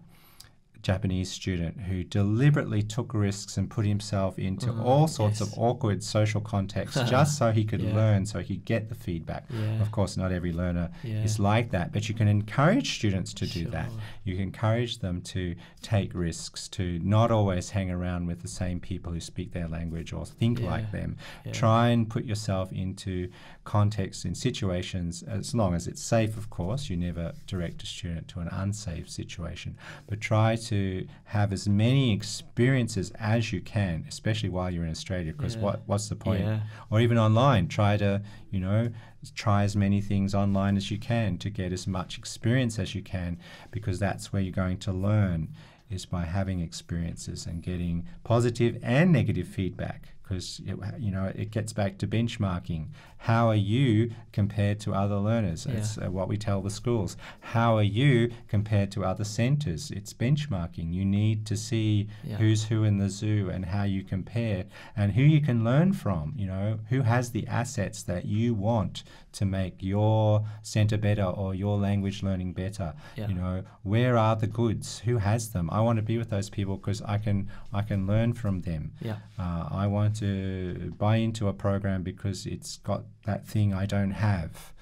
Japanese student who deliberately took risks and put himself into mm, all sorts yes. of awkward social contexts just so he could yeah. learn, so he could get the feedback. Yeah. Of course, not every learner yeah. is like that, but you can encourage students to do sure. that. You can encourage them to take risks, to not always hang around with the same people who speak their language or think like them. Try and put yourself into contexts and situations, as long as it's safe, of course. You never direct a student to an unsafe situation, but try to to have as many experiences as you can, especially while you're in Australia. Because yeah. what what's the point? Yeah. Or even online, try to you know try as many things online as you can to get as much experience as you can, because that's where you're going to learn is by having experiences and getting positive and negative feedback because you know it gets back to benchmarking. How are you compared to other learners? Yeah. It's uh, what we tell the schools. How are you compared to other centres? It's benchmarking. You need to see yeah. who's who in the zoo and how you compare and who you can learn from. You know who has the assets that you want to make your centre better or your language learning better. Yeah. You know where are the goods? Who has them? I want to be with those people because I can I can learn from them. Yeah. Uh, I want to buy into a program because it's got that thing I don't have.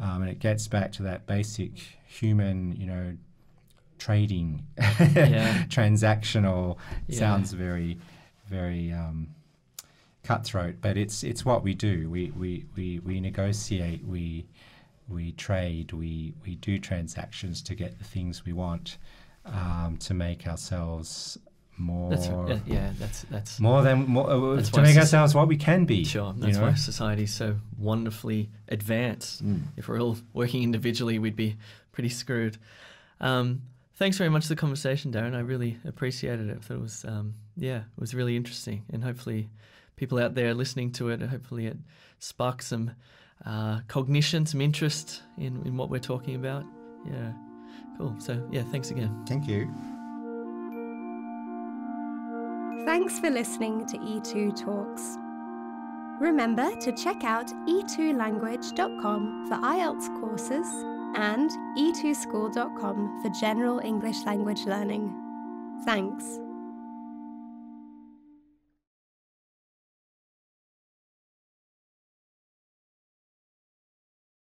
Um, and it gets back to that basic human, you know, trading, yeah. transactional. Yeah. Sounds very, very um, cutthroat, but it's it's what we do. We we, we, we negotiate. We we trade. We we do transactions to get the things we want um, to make ourselves more. That's right. yeah, that's that's more than more, uh, to make ourselves what we can be. Sure, that's you know? why society's so wonderfully advanced. Mm. If we're all working individually, we'd be pretty screwed. Um, thanks very much for the conversation, Darren. I really appreciated it. I thought it was um, yeah, it was really interesting, and hopefully, people out there listening to it, hopefully, it sparks some uh, cognition, some interest in in what we're talking about. Yeah, cool. So yeah, thanks again. Thank you. Thanks for listening to E2 Talks. Remember to check out e2language.com for IELTS courses and e2school.com for general English language learning. Thanks.